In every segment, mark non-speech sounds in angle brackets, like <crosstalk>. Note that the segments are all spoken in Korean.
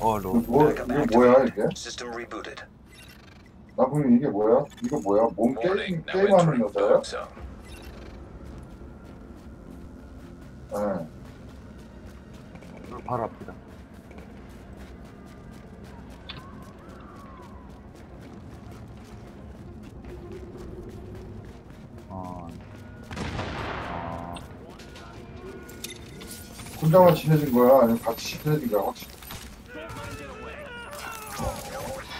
어, 이거 로. 뭐, 이게 뭐야 이게? System rebooted. 나 보니 이게 뭐야? 이거 뭐야? 몸. 게임, 게임하는 여자야? 네. 바로 앞이다. 혼자만 친해진 거야? 아니면 같이 친해진 거야? 확실히.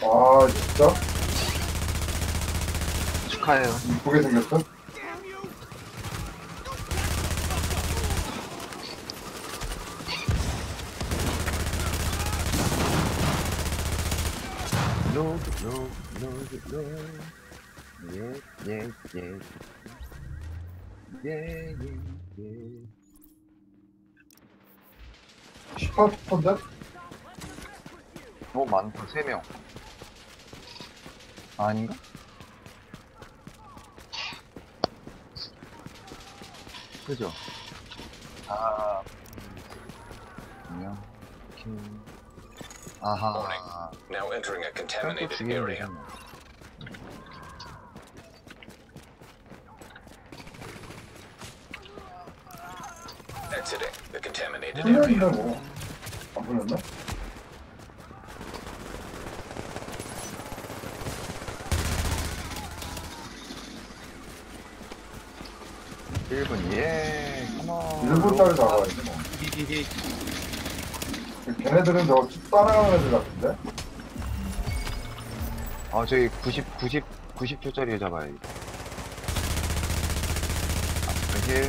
아 진짜? 축하해요. 이쁘게 생겼어? 로드, 로드, 로드, 로드. 예, 예, 예. 예, 예, 예. 18%인데? 어, 많다. 3명. 아닌가? 그죠? 아, 안녕. 킴. 아하. Now entering a 또 contaminated 죽이는 area. 되잖아. Exiting the contaminated 풀렸네 area. 뭐. 안 풀렸나? 일분 예. 컴온. 1분짜리 나가야 지 뭐. 디디디. 걔네들은 저거 쭉 따라가는 애들 같은데? 아, 저기 90, 90, 90초짜리 잡아야 돼. 아, 힐.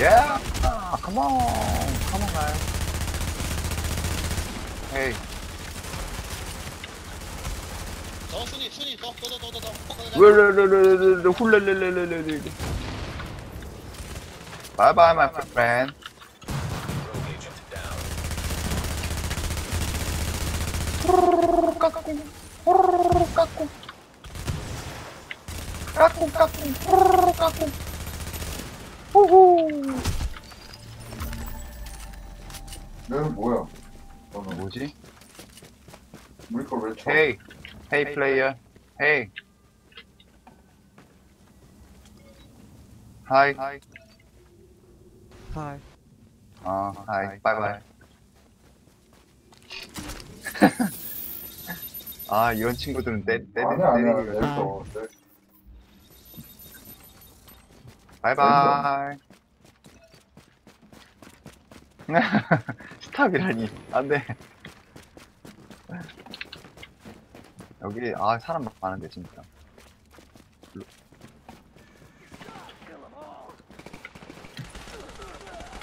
예! 아, come on! come on, guys. 헤이. 더 순위 순위 더더더더더 르르르르르르 훌레르르르르르. Bye bye, my friend. Rogue agent down. 까꿍, 호 얘는 뭐야? 너는 뭐지? 우리 걸왜 쳐? Hey, hey player. Hey. Hi. Hi. Hi. 어, hi. Bye bye. <laughs> 아, 이런 친구들은 때, 때, 아니야 아니야 때리기가. 내렸어 내- 바이바이. <laughs> 스탑이라니. 안 돼. 여기, 아, 사람 많은데, 진짜.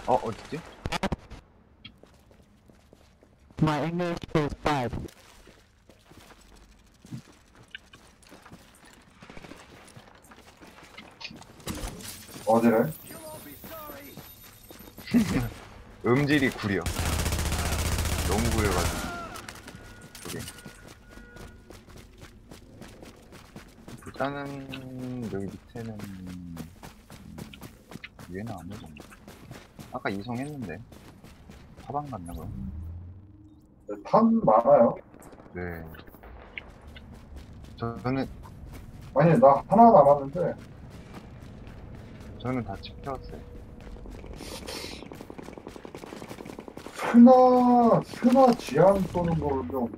어, 어디지? My English is five. 어디래? <laughs> 음질이 구려. 너무 구려가지고. 여기. 일단은, 여기 밑에는, 음, 위에는 아무도 없네. 아까 이송했는데. 사방 갔나 봐요. 네, 탄 많아요 네. 저는, 아니 나 하나 남았는데 저는 다 지켜왔어요. 스나 스나 지향 쏘는 거를 좀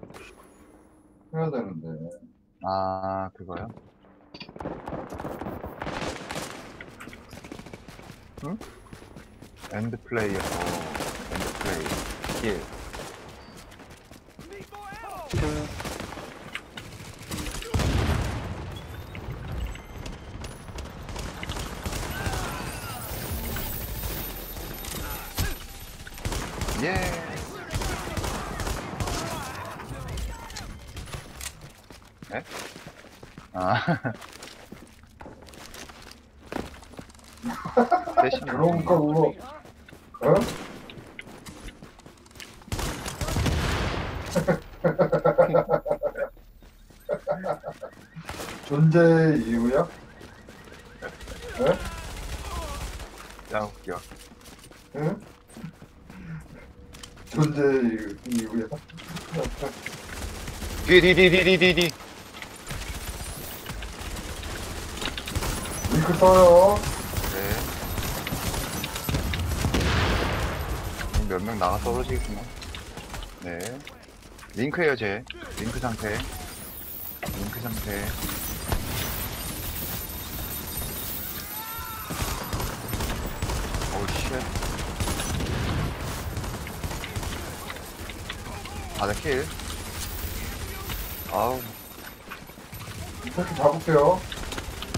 해야 되는데 아, 그거요? 응? 엔드 플레이어, 어, 엔드 플레이. 킬. 예. 네? 아. 대신 그러니까 그거 어? <laughs> 존재 이유야? 네? 야, 웃겨. 응? 존재 이후에 뒤, 뒤, 뒤, 뒤, 뒤, 뒤, 뒤. 링크 써요. 네. 몇 명 나가 떨어지겠구만. 네. 링크에요, 제. 링크 상태. 링크 상태. 오우, 쉣. 바다 킬. 아우, 이렇게 잡을게요.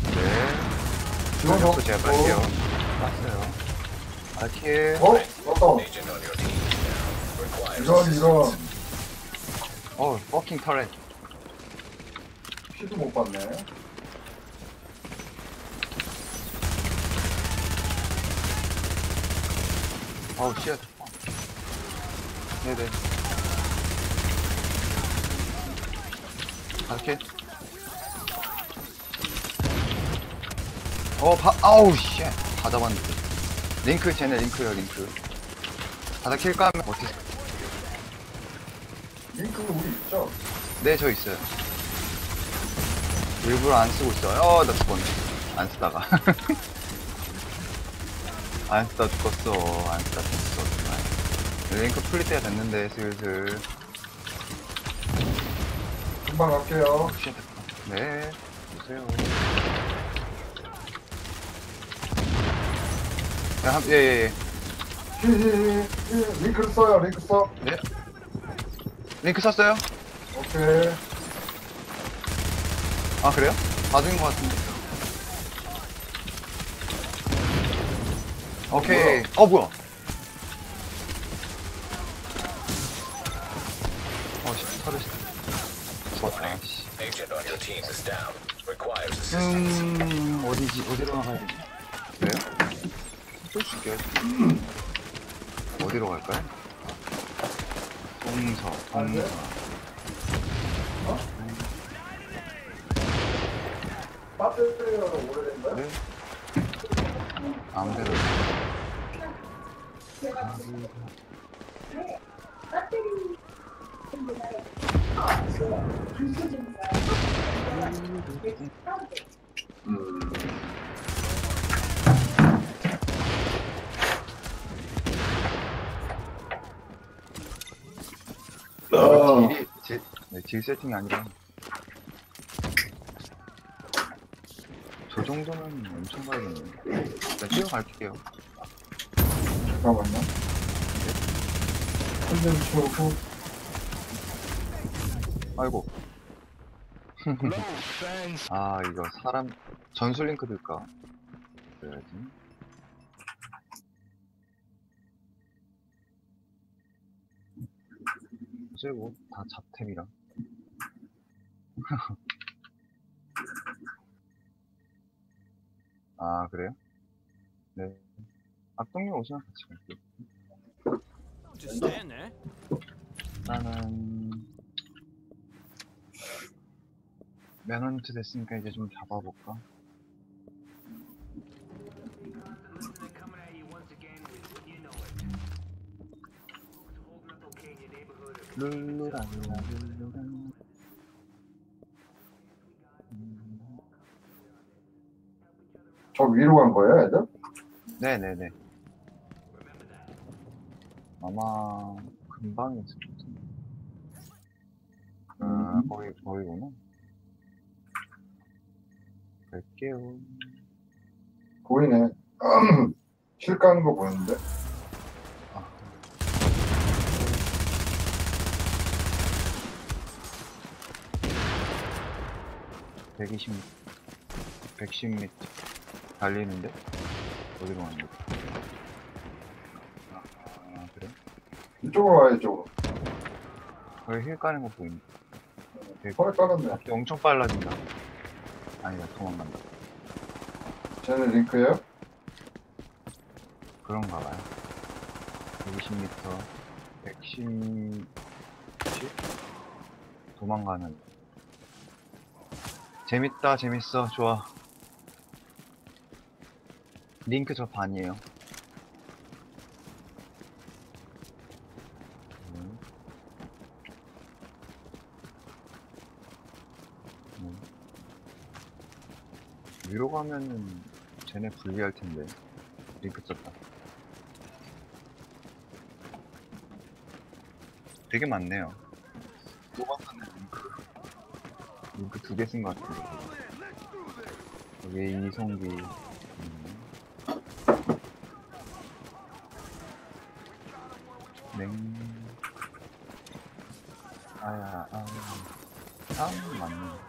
네. 지원 또 제가 빨게요. 어, 땄어요. 바다 킬. 어? 이런. 이런. 어우, 퍼킹 터렛. 피도 못 봤네. 어우, shit. 네네. 이렇게. 어, 바, 아우, shit. 다 잡았는데. 링크, 쟤네 링크요, 링크. 바다 킬까 하면 어떻게. 링크 우리 있죠? 네, 저 있어요. 일부러 안 쓰고 있어요. 어, 나 죽었네. 안 쓰다가. <laughs> 안 쓰다 죽었어. 안 쓰다 죽었어. 정말. 링크 풀릴 때가 됐는데, 슬슬. 금방 갈게요. shit. 네, 보세요. 야, 한, 예, 예, 예. 히히히. 링크를 써요. 링크 써. 네. 링크 썼어요? 오케이. 아, 그래요? 받은 것 같은데. 오케이. 어, 뭐야? 어, 씨, 터르시. 죽었다, 씨. Agent on your team is down. Requires assistance. 음, 어디지, 어디로 나가야 되지? 그래요? 쏠수 있게 어디로 갈까요? 동서, 동서. 네, 질 세팅이 아니라. 저 정도면 엄청 가야겠네. 일단 뛰어갈게요. 잠깐만요. 한점 치우고. 아이고. <laughs> 아, 이거 사람, 전술 링크 들까? 그래야지. 이제 뭐, 다 잡템이라. 아, 그래요? 네. 악동님 오시면 같이 갈게요. Just stand there. 일단은 매너니트 됐으니까 이제 좀 잡아볼까? 룰루랄라 룰루랄라 음, 저 위로 간 거예요, 애들? 네네네 아마 금방 있을 것 같은데 아 거기 거기구나 갈게요 보이네. <clears throat> 실 까는 거 보이는데? 백 120m 110m 달리는데 어디로 가는 거야? 아 그래? 이쪽으로 와요, 이쪽으로. 거기 힐 까는 거 보인다 되게 손에 깔았네. 엄청 빨라진다 아니다 도망간다 쟤네 링크예요? 그런가 봐요 120m 110 도망가는 재밌다 재밌어 좋아 링크 저 반이에요. 음. 음. 위로 가면은 쟤네 불리할 텐데. 링크 쪘다. 되게 많네요. 또 봤었네, 링크. 링크 두 개 쓴 것 같은데. 여기 이성기. 냉. 아야, 아. 참 맞네.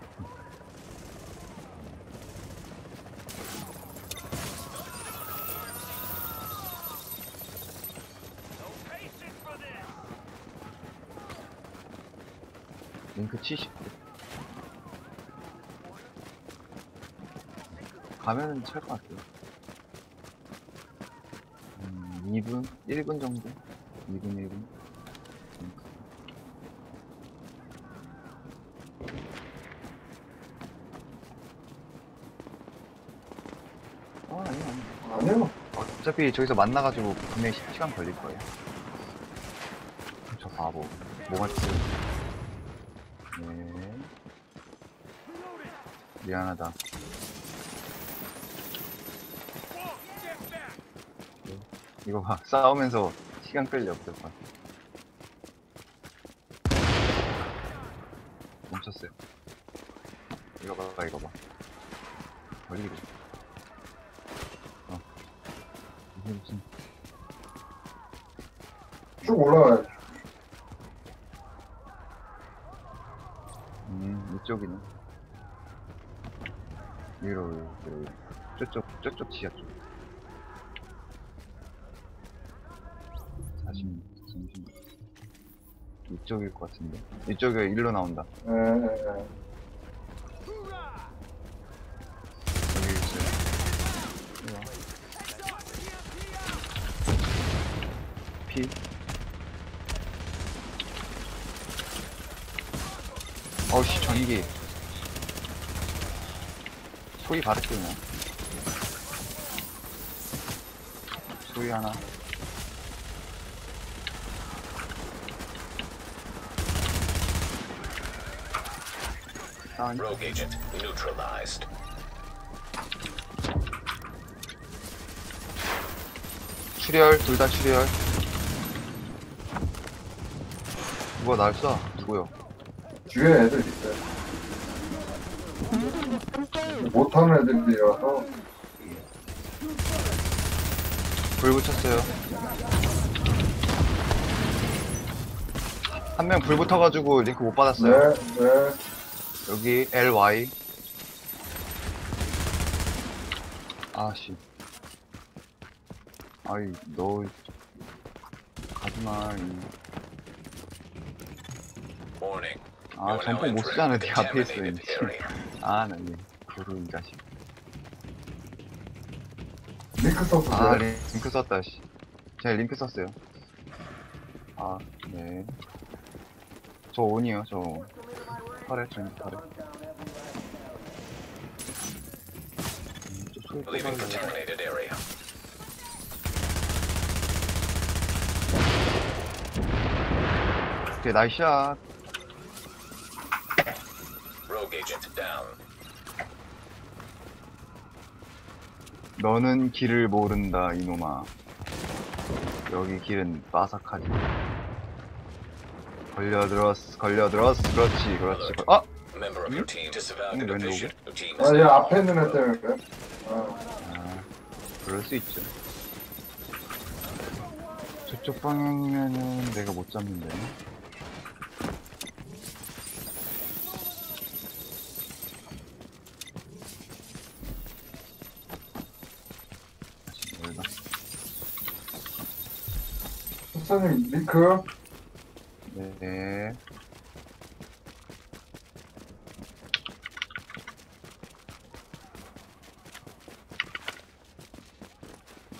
링크 70개. 가면은 찰 것 같아요. 음, 2분? 1분 정도? 2분, 1분? 링크. 어, 아니요, 아니요. 아니요. 어차피 저기서 만나가지고 분명히 시- 시간 걸릴 거예요. 저 바보. 뭐가 지 네. 미안하다. 네. 이거 봐. 싸우면서 시간 끌려, 무조건. 멈췄어요. 이거 봐, 이거 봐. 걸리고. 어. 이게 무슨. 쭉 올라가야 돼. 음, 이쪽이네. 위로, 위로, 위로. 저쪽, 저쪽 지하 쪽. 이쪽일 것 같은데. 이쪽에 일로 나온다. 여기 있어요. 일로 와. 피. 어우씨, 전기. 소리 바로 끄네. 소리 하나. 다운. Rogue agent neutralized. 출혈, 둘 다 출혈. 누가 날 쏴? 누구요? 뒤에 애들 있어요. 못하는 애들이라서 불 붙였어요. 한 명 불 붙어가지고 링크 못 받았어요. 네, 네. 여기 LY. 아씨. 아이, 너. 가지마. 아, 전폭 못 entering 쓰잖아, the 네 앞에 있어, contaminated 이 area. 아, 나 이. 고루, 이 자식. 링크 썼어. 아, 네. 링크 썼다, 씨. 제가 링크 썼어요. 아, 네. 저 온이요, 저 Leaving 빼달라고. contaminated area. 오케이, 나이스샷. Rogue agent down. 너는 길을 모른다, 이놈아. 여기 길은 빠삭하지. 걸려들었어, 걸려들었어. 그렇지, 그렇지. 걸- 아! Member of your team disavowed Mm, the 왼쪽에? division. Your team 아, is 얘 now 앞에 있는 애 때문에 그래. 아, 아, 그럴 수 있죠. 저쪽 방향이면은 내가 못 잡는데. 선생님 링크. 네.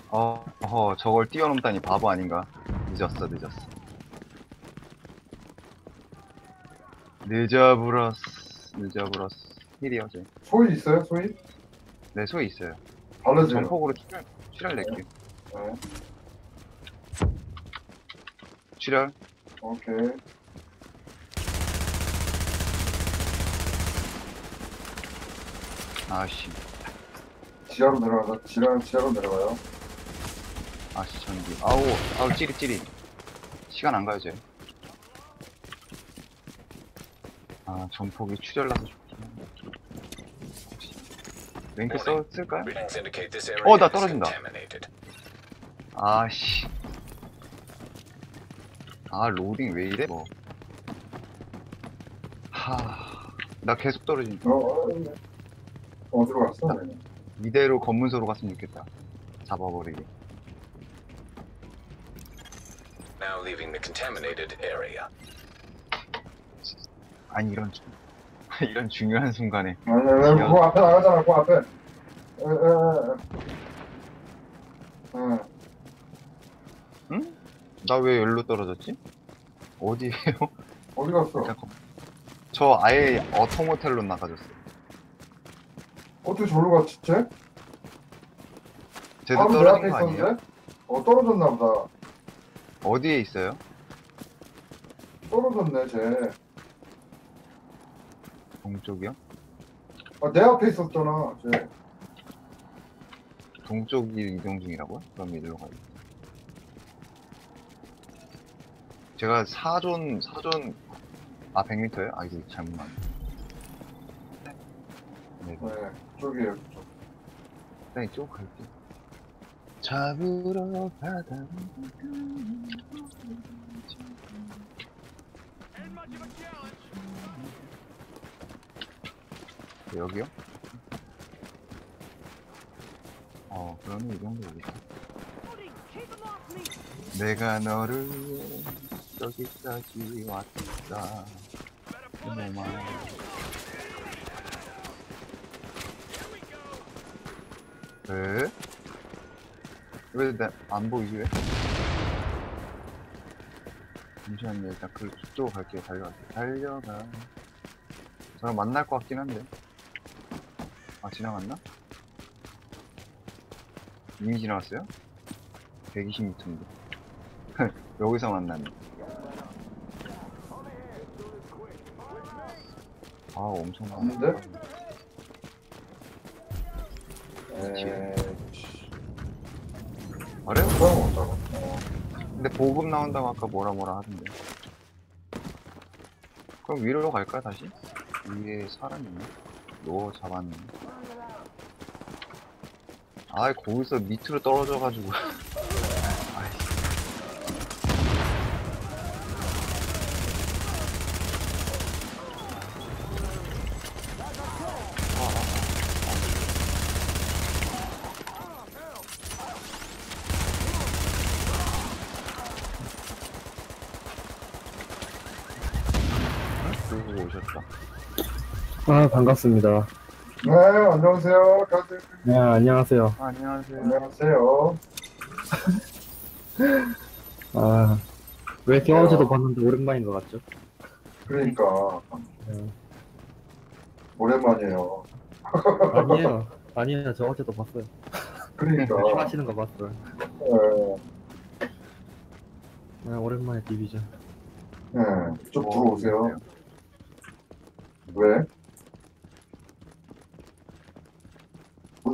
어, 어, 저걸 뛰어넘다니 바보 아닌가? 늦었어, 늦었어. 늦어버렸어, 늦어버렸어. 힐이요, 제. 소위 있어요? 소위? 네, 소위 있어요. 발라줘요. 전폭으로 출혈, 출혈 낼게요. 네. 출혈. 오케이. 아씨. 지하로 내려가자. 지하, 지하로 내려가요. 아씨 전기 아우 아우 찌릿 찌릿 시간 안 가요 쟤. 아 전폭이 출혈나서 좋긴 한데 랭크 써, 쓸까요? Readings indicate this area Oh, 나 is 떨어진다. contaminated. 아씨 아 로딩 왜 이래 뭐 하 나 계속 떨어진다 어, 어, 어, 어디로 갔어? 네. 이대로 검문소로 갔으면 좋겠다 잡아버리게 Now leaving the contaminated area. 아니 이런 중- <laughs> 이런 중요한 순간에 아니, 아니, 그 앞에 나가잖아, 그 앞에. 에. 응. 나 왜 열로 떨어졌지? 어디에요? <laughs> 어디 갔어? 잠깐 저 아예 어토모텔로 나가졌어 어떻게 저로 갔지, 쟤? 쟤도 바로 내 떨어진 앞에 거 아니에요? 있었는데? 어, 떨어졌나 보다. 어디에 있어요? 떨어졌네, 쟤. 동쪽이요? 아, 내 앞에 있었잖아, 쟤. 동쪽이 이동 중이라고요? 그럼 이리로 가요 제가 사존 사존 아 100m요? 아 이거 잘못 나왔네 네, 네, 저기에요, 저쪽. 일단 이쪽 갈게요 잡으러 가다 여기요? 어 그러면 이 정도 오겠다 내가 너를 여기까지 왔다 이놈아 에? 왜안 보이지 왜? 잠시만요 일단 그 그쪽으로 갈게요 달려갈게요 달려가 저랑 만날 것 같긴 한데 아 지나갔나? 이미 지나갔어요? 120m인데 <laughs> 여기서 만났네 아 엄청. 에이, 그래요? 그럼 어쩌고. 어. 근데 보급 나온다고 아까 뭐라 뭐라 하던데 그럼 위로 갈까 다시? 위에 사람 있네 노 잡았네 아이 거기서 밑으로 떨어져가지고 <laughs> 아이씨 들고 오셨다 아, 반갑습니다. 네, 안녕하세요. 네, 안녕하세요. 아, 안녕하세요 안녕하세요. <laughs> 아, 왜 이렇게 어. 어제도 봤는데 오랜만인 것 같죠? 그러니까. 네. 오랜만이에요. 아니에요. <laughs> 아니에요. 저 어제도 봤어요. 그러니까. <laughs> 하시는 거 봤어요. 예, 아, 오랜만에 비비죠. 예, 좀 뭐, 들어오세요. 왜?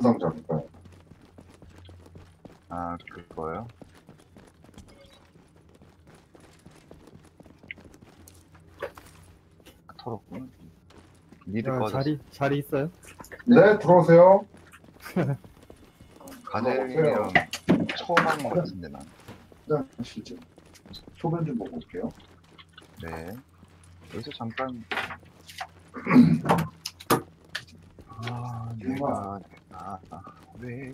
분상자니까요. 아 그거요? 털었구나 미드 아, 꺼졌어 자리, 자리 있어요? 네, 들어오세요. 가젤이랑 처음 하는 것 같은데 난 네, 실제. 소변 좀 보고 올게요. 네. 여기서 잠깐. <clears throat> 아, 내가, 내가, 왜.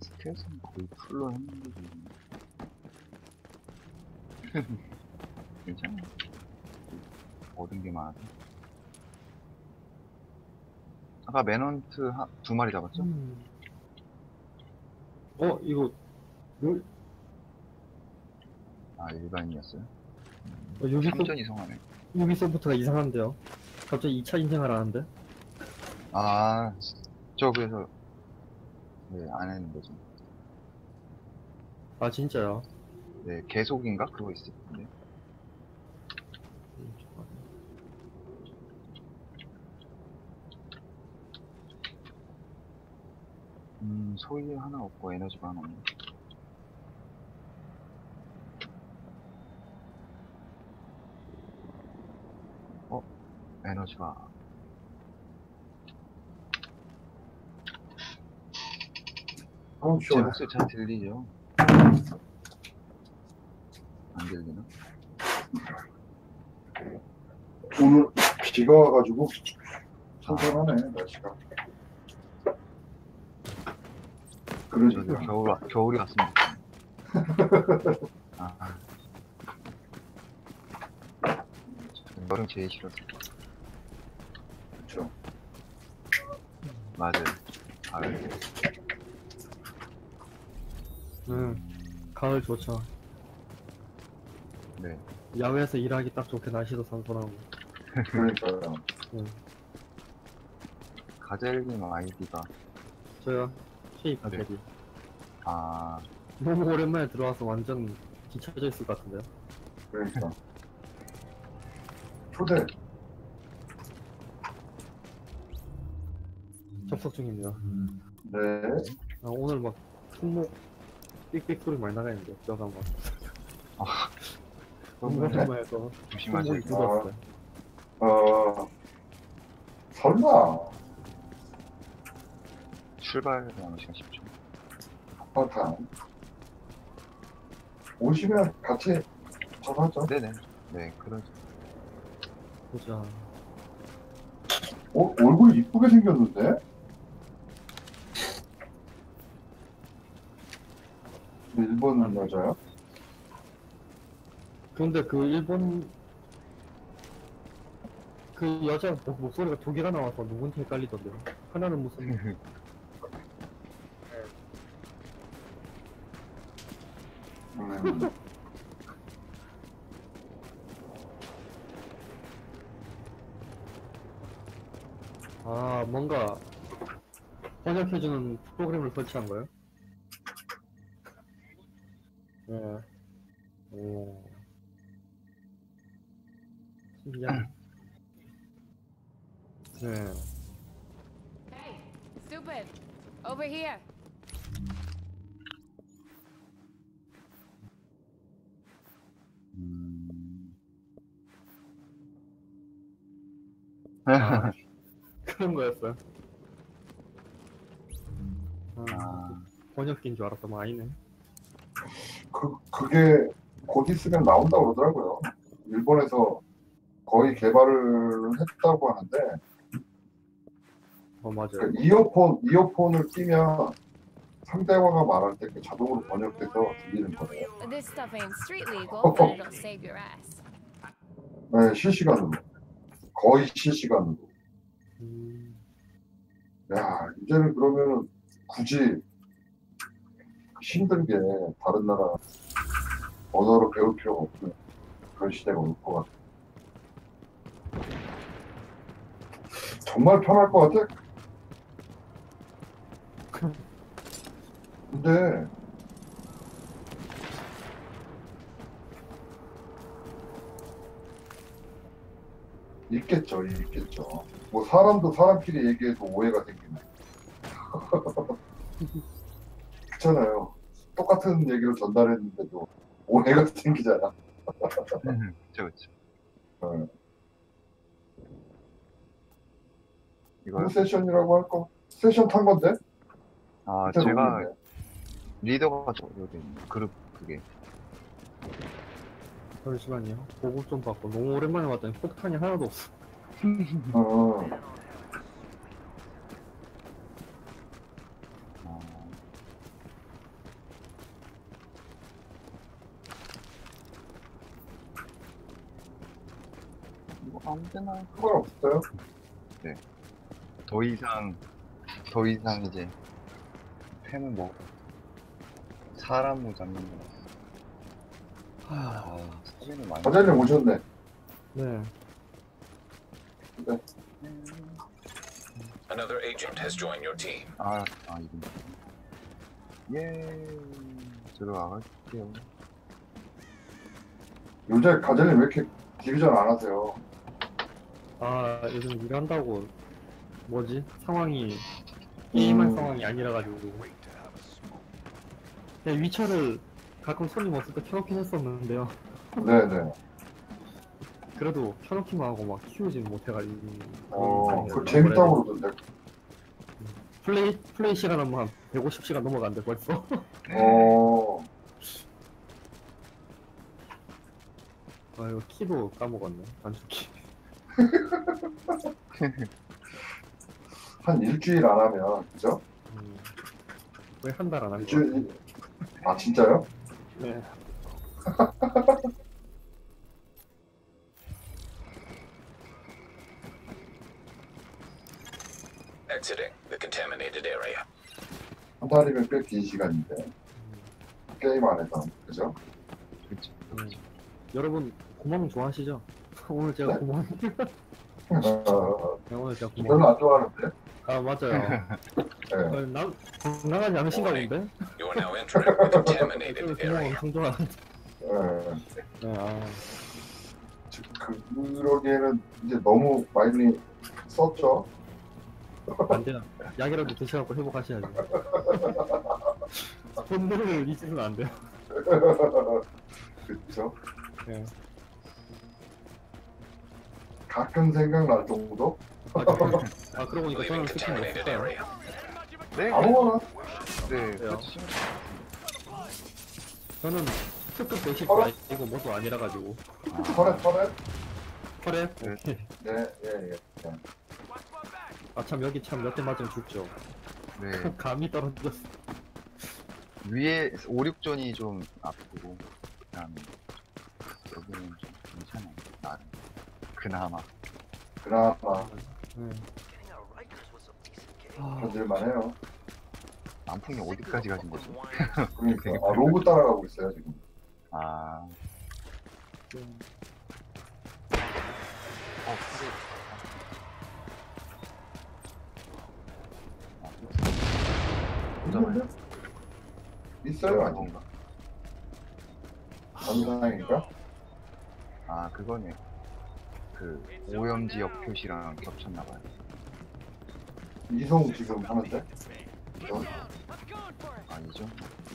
스탯은 거의 풀로 했는데. 괜찮아. 얻은 게 많아서. 아까 매넌트 하- 두 마리 잡았죠? 음. 어, 이거, 요, 아, 일반이었어요? 어, 여기서, 3전 이상하네. 여기서부터가 이상한데요. 갑자기 2차 인생을 하는데 아, 저 그래서 네, 안 하는 거죠. 아, 진짜요? 네, 계속인가 그거 있을 텐데. 음, 소위 하나 없고 에너지가 하나 없는데 에너지가. 어, 제 시원해. 목소리 잘 들리죠? 안 들리나? 오늘 비가 와가지고 선선하네 날씨가. 그러지. 저도 겨울, 와- 겨울이 좋겠네. <laughs> 아. 저는 여름 제일 싫었어. 그렇죠. 맞아요. 가을. 응, 가을 좋죠. 네. 야외에서 일하기 딱 좋게 날씨도 선선하고. 그러니까요. 가젤님 아이디가, 저요, 쉐이크 아, 네. 아, 너무 오랜만에 들어와서 완전 뒤쳐져 있을 것 같은데요. 그러니까. 초대. 접속 중입니다. 네. 아, 오늘 막 손목 삑삑 소리 많이 나가는데 뼈가 막 너무 그러면 오랜만에 해서 조심하세요. 어. 설마. 출발하는 시간 10초. 한바탕. 오시면 같이 전화하죠. 네네. 네, 그러죠. 보자. 어, 얼굴 이쁘게 생겼는데? 일본 여자요? 근데 그 일본 그 여자 목- 목소리가 두 개가 나와서 누군지 헷갈리던데요. 하나는 무슨 음, 아 뭔가 번역해주는 프로그램을 설치한 거예요? 네. 오. 신기하네. 네. Hey, stupid! Over here! 음. 아, 그런 거였어요. 아, 아, 번역기인 줄 알았더만 아니네. 그, 그게 곧 있으면 나온다 고 그러더라고요. 일본에서 거의 개발을 했다고 하는데, 어 맞아요. 그 이어폰, 이어폰을 끼면 상대방가 말할 때그 자동으로 번역돼서 들리는 거예요. This stuff ain't street legal, <laughs> but it'll save your ass. 네, 실시간으로. 거의 실시간으로. 음, 야, 이제는 그러면 굳이 힘들게 다른 나라 언어를 배울 필요가 없는 그런 시대가 올 것 같아. 정말 편할 것 같아. 근데 있겠죠, 있겠죠. 뭐 사람도 사람끼리 얘기해도 오해가 생기네. <laughs> 그렇잖아요. 똑같은 얘기를 전달했는데도 오해가 <laughs> 생기잖아. 그쵸, 그쵸. 네. 이거, 뭐 세션이라고 할까? 세션 탄 건데? 아, 제가. 리더가 저, 여기, 그룹, 그게. 잠시만요. 보고 좀 받고 너무 오랜만에 왔더니 폭탄이 하나도 없어. 어, 어, 데나 상관없어요. 더 이상, 더 이상 이제, 팬은 뭐, 사람으로 잡는 거. 아, 소리는 많이. 과장님 오셨네. 네. Another agent has joined your team. 아, 아, 이분. 예, 들어가갈게요. 요새 과장님 왜 이렇게 디비전 안 하세요? 아 요즘 일한다고 뭐지? 상황이 게임할 음. 상황이 아니라 가지고. 그냥 위쳐를 가끔 손님 없을 때 켜놓긴 했었는데요. 네네. 그래도 켜놓기만 하고 막 키우진 못해가지고. 어, 그 재밌다고 그러던데. 플레이 플레이 시간은 뭐한 150시간 넘어간대 벌써. 어, 아 이거 키도 까먹었네. 단축키 <laughs> 한 일주일 안 하면, 그죠? 음, 거의 한달안한거 일주일, 아, 진짜요? 네. <laughs> Exiting the contaminated area. 한 달이면 꽤 긴 시간인데. 게임 안에서, 그죠? 그쵸. 음. 여러분 고마움 좋아하시죠? 오늘 제가 네. 고마움 어, 네, 오늘 제가 별로 고마움 안 좋아하는데. 아 맞아요 네. 어, 나 건강하지 않으신가 본데? Area. 엄청 좋아하는데 네. 네, 아, 그, 그러기에는 이제 너무 많이 썼죠. 안 돼요 약이라도 드셔갖고 회복하셔야죠 돈으로 이 짓은 안 돼요 그렇죠. 네. 가끔 생각날 정도? 아, 그러고- 보니까 저는 스킨 없어요 area. 네, 아무거나. 네, 그래요? 그렇죠. 저는 특급 배식 어? 아니고 뭐도 아니라 가지고 터렛, 터렛? 털에 네. 네, 예, 예. 예. 아참 여기 참 몇 대 맞으면 죽죠 네, <laughs> 감이 떨어졌어 위에 5, 6존이 좀 아프고, 그다음에 여기는 좀 괜찮아요. 그나마. 그나마 네. 아, 견딜만해요. 남풍이 어디까지 가신 거죠? <laughs> 그러니까 아, 로브 따라가고 있어요 지금. 아, 좀 어, 그래. 아, 보자마자 있어요 아직. 건가? 정상인가? 아, 그거네. 그 오염 지역 표시랑 겹쳤나 봐요. 이송 지금 하는데. 그죠? 아니죠?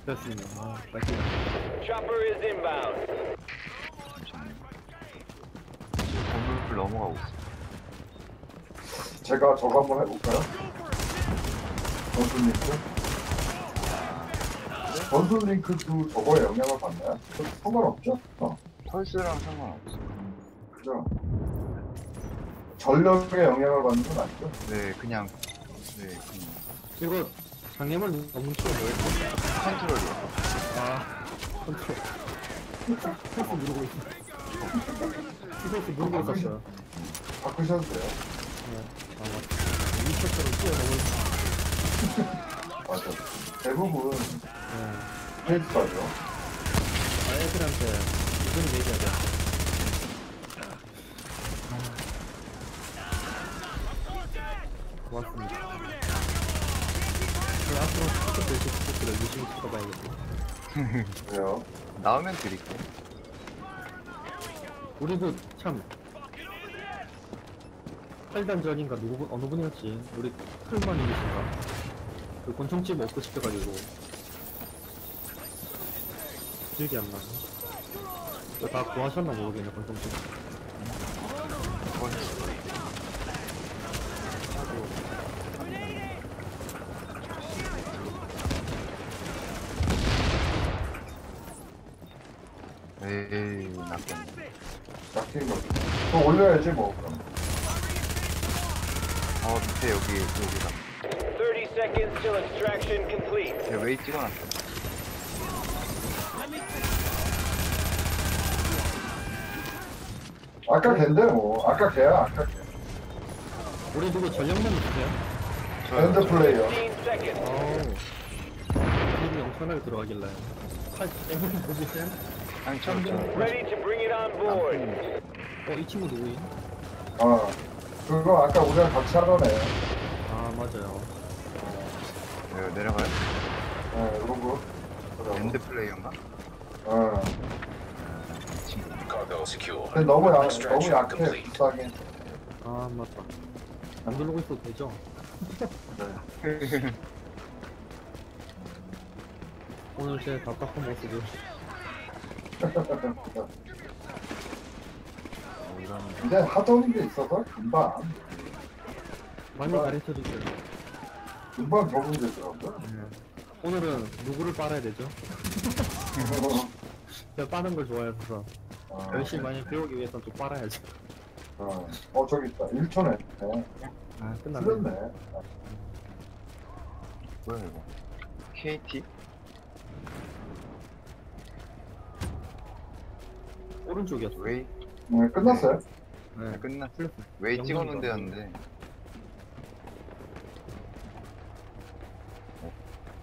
됐습니다 아 빨리 Chopper is inbound. 잠시만요. 건물 넘어가고 있어요. 제가 저거 한번 해볼까요? 전술 링크? 전술 링크도 저거에 영향을 받나요? 그 상관없죠? 어, 펄스랑 상관없어요. 그죠? 전력에 영향을 받는 건 아니죠? 네, 그냥, 네, 그냥 이거 장애물 너무 치워 뭐였지? 컨트롤이요. 아 컨트롤 패스 누르고 있어 패스 누르고 있었어요 바꾸셔도 돼요. 네. 아 맞다 위쳐처럼 뛰어넘을 맞아. 대부분 네. 페이스가죠. 아 애들한테 이거는 얘기해야 고맙습니다. 그럼 앞으로 스포츠 베이직 스포츠를 열심히 찾아봐야겠네. 그래요. 나오면 드릴게요. 우리도 참 8단 전인가 누구 어느 분이었지 우리 클만님이신가? 그 권총집 먹고 싶어가지고 기억이 안 이거 다 구하셨나 모르겠네 권총집. 그건 에이, 낫겠네. 낚인 거죠. 그거 올려야지 뭐. 그럼. 어, 밑에 여기, 여기다. 30 seconds till extraction complete. 제 웨이 찍어놨어요. 아까 걔인데 뭐. 아까 걔야. 아까 걔. 우리 누구 전력만 있으세요? 엔드 플레이어. 15 seconds. 어우 힘이 엄청나게 들어가길래 팔 에브리 보지쌤? 아니, 저, 저, Ready to bring it on board. 남풍, 어이 친구 누구임? 어. 그거 아까 우리랑 같이 하던 애. 아 맞아요 네, 내려가요. 네, 로브. 엔드 플레이어인가? 어. 이 친구. Cargo secure. 근데 너무 약, 너무 Extraction 약해. complete. 비싸게. 아 맞다 안 누르고 있어도 되죠? <laughs> 오늘 제 답답한 모습을. 이제 하던 게 있어서 금방 많이 가르쳐 주세요. 금방 적응되더라고요. 오늘은 누구를 빨아야 되죠? <laughs> 제가 빠는 걸 좋아해서 아, 열심히 많이 배우기 위해서 좀 빨아야죠. 어, 어 저기 있다. 1초네. 네. 아, 끝났네. 틀렸네. 뭐야 이거 KT? 오른쪽이었어. 웨이? 네, 끝났어요. 네. 끝났어 틀렸어. 웨이 영상이 찍었는 데였는데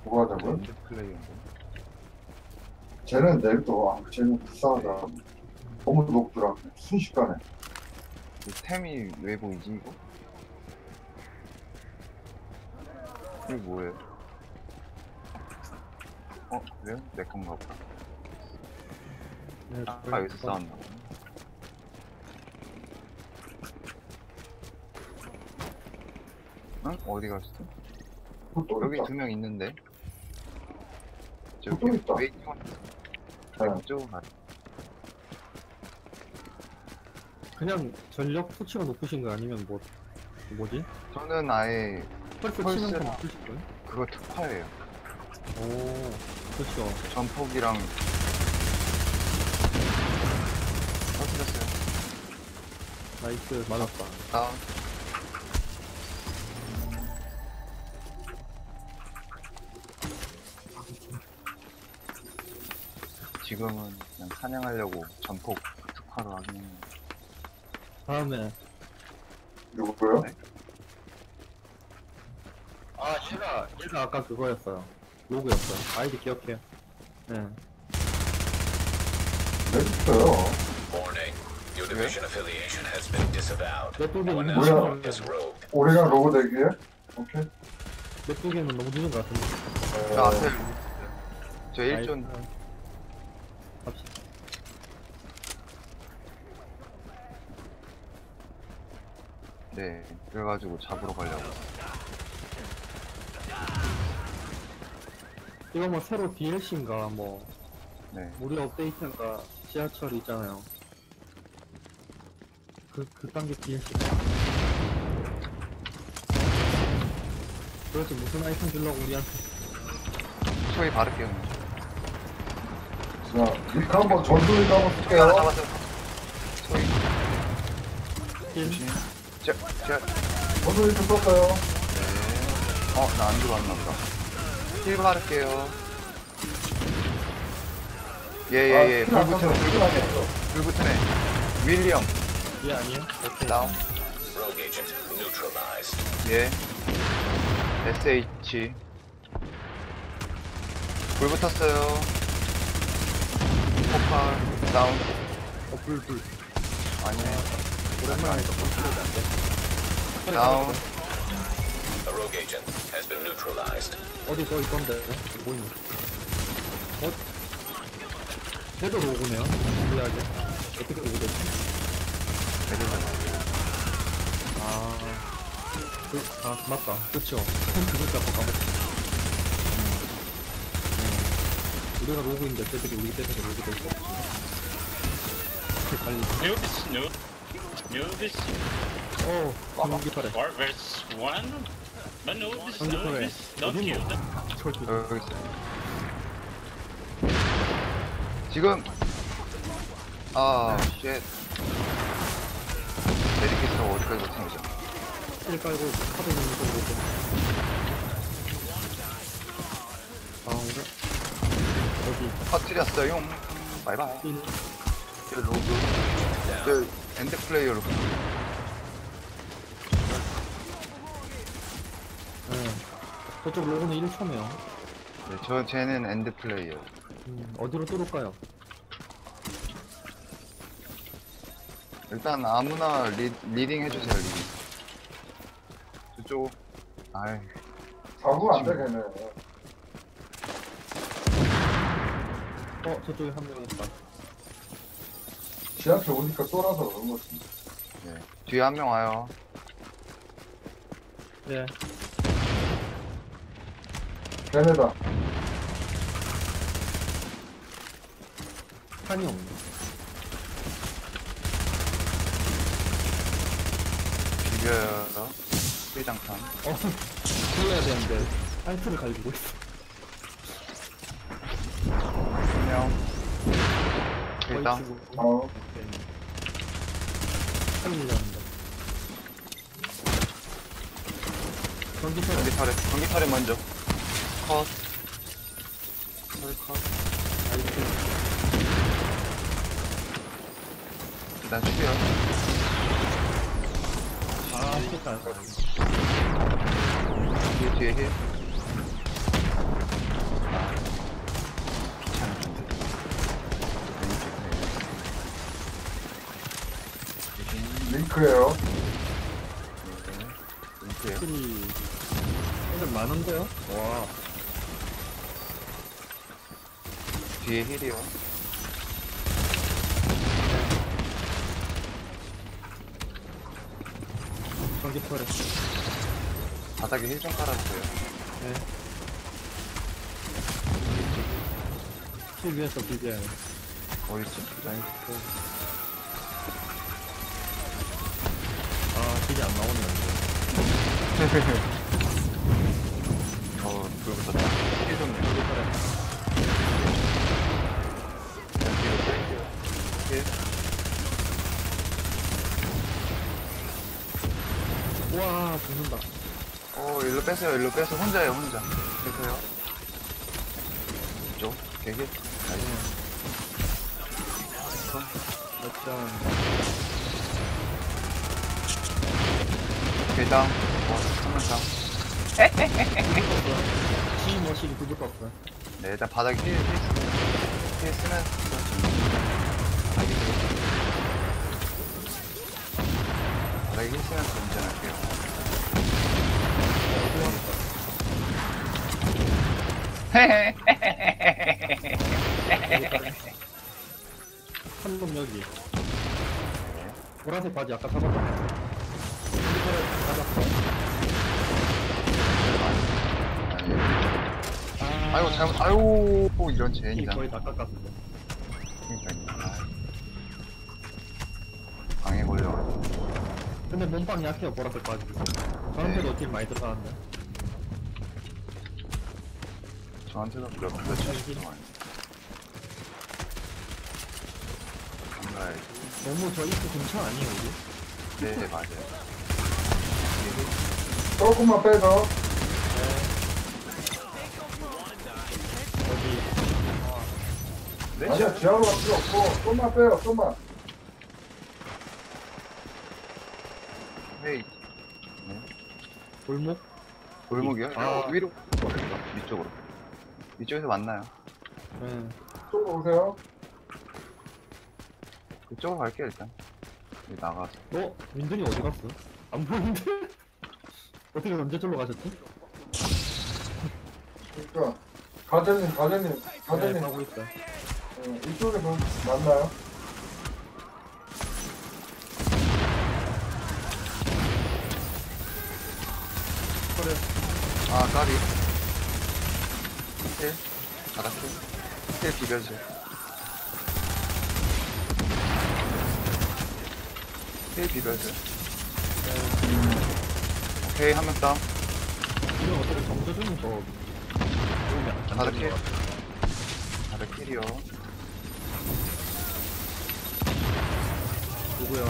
그거 하자고요. 플레이인데 쟤는 내일도 아, 쟤는 불쌍하다. 너무 높더라. 순식간에. 이 템이 왜 보이지 이거? 이게 뭐예요? 어 그래요? 내 건가 보다 네, 아까 여기서 싸웠나 응? 어디 갔어? 또 여기 있다. 두 명 있는데 저기 또 있다. way 찍었 네. 쪽 아, 그냥 전력 수치가 높으신 거 아니면 뭐 뭐지? 저는 아예 펄스. 치는 거 높으신 거예요? 그거 특화예요 오, 그렇죠. 전폭이랑 터뜨렸어요 nice 맞았다. 다운 지금은 그냥 사냥하려고 전폭 특화로 하긴 했는데 다음에 누구요? 네. 아 얘가 얘가 아까 그거였어요. rogue였어요. 아이디 기억해요. 네. 네, 있어요. 뭐야? 우리가 rogue 되기에? 오케이. 내 쪽에는 너무 늦은 것 같은데. 저 어, 앞에 저 1존 nice. 갑시다. 네 그래가지고 잡으러 가려고 이거 뭐 새로 DLC인가 뭐 네 무료 업데이트인가 지하철 있잖아요. 그, 그 단계 DLC. 도대체 무슨 아이템 주려고 우리한테 소이 바를게요 자, 밀크 한번 소이 쓸게요. 하나 잡았어요 소이 heal? 조심 저, 저, 전술이 좀 썼어요. 네. 어, 나 안 들어왔나 보다. heal 바를게요. 예, 예, 예. 불 붙으네, 불 붙으네. 불 붙으네. 윌리엄, 얘 아니에요? 오케이. 다운. Rogue agent neutralized. 예. SH. 불 붙었어요. 폭발, 다운. 어, 불, 불. 아니네. 오랜만에. 다운. A rogue agent has been neutralized. 어디 저 있던데? 보이네. 어? 로그네요? 신기하게. 어떻게 로그 됐지? 아. 그, 아, 맞다. 그쵸. 그 글자 아까 까먹었어. 음. 우리가 로그인데 쟤들이 우리 때문에 로그 될수 없지. 빨리. Nubis, noob. Nubis, 어, 전기파래. one. 전기파래. 어딨노? 어, 여기 있어. 지금, 아, shit. medikit으로 어디까지 버틴 거죠? heal 깔고 카드 있는 거 rogue. 아, 오늘. 어디? 터뜨렸어요. 바이바이. heal. 저 rogue. 저 엔드 플레이어로. 네. 저쪽 rogue는 1초네요. 네, 저 쟤는 엔드 플레이어. 음, 어디로 뚫을까요? 일단 아무나 리, leading 해주세요 leading. 저쪽. 아이 자국 안 되겠네. 어, 저쪽에 한 명 있다. 지하철 오니까 쫄아서 그런 거지. 네. 뒤에 한 명 와요. 예. 쟤네다. 탄이 없네. 비벼서 일장판. 어, 그래야 되는데, 사이트를 갈고 있어. 거의 치고. 어, 살리려는데. 전기차 전기 탈에 전기 탈에 먼저. 컷. 털 컷. 아이스. 일단 죽여. 아, 시켰다. 뒤에 뒤에 힐. 링크에요. 링크에요. 확실히, 애들 많은데요? 와, 뒤에 힐이요. 전기차를. 바닥에 힐좀 깔아주세요. 네. 실 위에서 비벼야 돼. 어딨지? nice. 아, 길이 안 나오네. <laughs> 어, 불 붙었다. heal 좀, heal 뒤로 뺄게요. heal. 우와, 죽는다. 어, 일로 빼세요, 일로 빼서 혼자예요, 혼자. 빼세요. 이쪽, 개힐. 나이스. 몇점 오케이, 다운. 어, 한번 다운. 시 머신이 그것도 없어. 네, 일단 바닥에 힐, 힐, 쓰- 힐 쓰면, 바닥에 힐. 바닥에 힐 쓰면서 운전할게요. 한놈 여기. 보라색 바지 아까. 아, 아이고, 잘못, 아이고, 이런 키 젠장. 거의 다 깎았어. 그러니까. 방에 걸려. 근데 몸빵 약해요, 보라색 바지. 저한테도 어떻게 많이 들어가는데. 저한테도 그래, 며칠 동안. 안 가야지. 너무 저 입구 근처 아니에요, 우리? 네, 네, 맞아요. 조금만 빼서. 여기. 네? 아니야, 지하로 갈 필요 없고, 좀만 빼요, 좀만. 헤이. 골목? 골목이요? 아. 어, 위로. 위쪽으로. 위쪽에서 만나요. 네. 이쪽으로 오세요. 그쪽으로 갈게요, 일단. 여기 나가서. 어? 민준이 어디 갔어? 안 보이는데? <laughs> 어떻게 언제 절로 가셨지? 그러니까, 가재님, 가재님, 네, 가재님, 가고 있어요. 어, 이쪽에서 만나요. 그래. 아, 까비. 힐. 바닥 힐. 힐 비벼주세요. 힐 비벼주세요. 오케이, 한 명 다운. 이건 어떻게 정조 중에서 도움이 안 바닥 되는 힐. 것 같아. 바닥 힐이요. 누구야?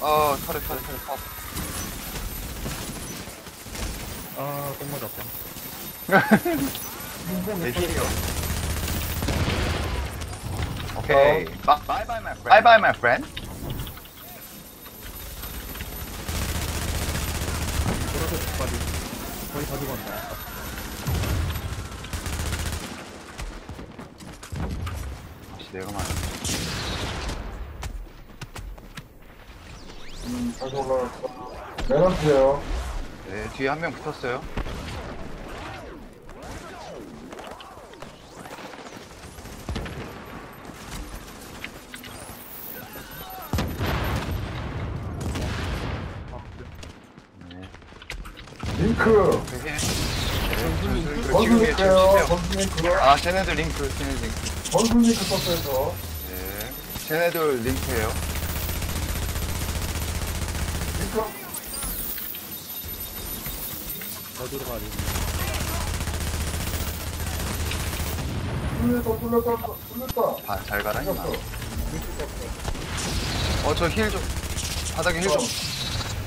아, 털에, 털에, 털에, 털. 아, 똥 맞았다. <laughs> 내 힐이요. 오케이. 바, bye bye, my friend. Bye bye, my friend. 보라색 바지. 거의 다 죽었네. 역시 내가 말한. 음, 다시 올라갔어. 매너트에요. 네, 뒤에 한 명 붙었어요. 네. 링크! 되게 네, 전술 링크요 링크. 아 쟤네들 링크 쟤네들 링크. 전술 링크 저. 네 쟤네들 링크예요. 링크 어디로 가지? 뚫렸다 뚫렸다 뚫렸다 아, 잘 가라 임마 뚫렸어 어저 heal 좀 바닥에 heal좀 어.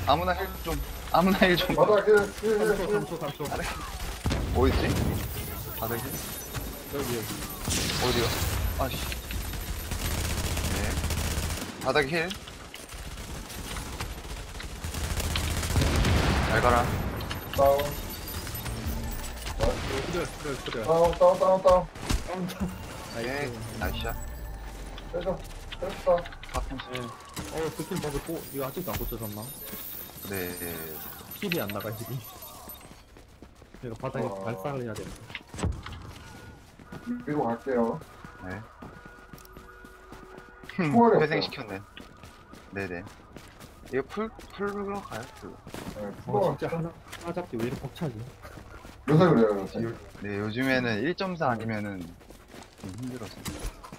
아무나 heal 좀 아무나 heal 좀 바닥에 heal, heal, 3초, heal. 3초, 3초. 어딨지? 바닥에 heal? 여기, 여기. 어디요? 아씨 네 바닥에 heal 잘 가라 다운. 다운 다운 다운 다운 네 nice shot 빼줘 뺐다 파편스 어, 스킨 버그 또, 이거 아직도 안 고쳐졌나? 네 heal이 안 나가, heal이. 내가 바닥에 어. 발사를 해야 돼. 위로 갈게요 네. 총알이 회생시켰네. 네네. 이거 풀, 풀로 가요, 풀로. 네, 어, 풀어 진짜 하나, 하나 잡기 왜 이렇게 벅차지? 요새 그래요 요새 네, 요즘에는 1.4 아니면은 좀 힘들어서.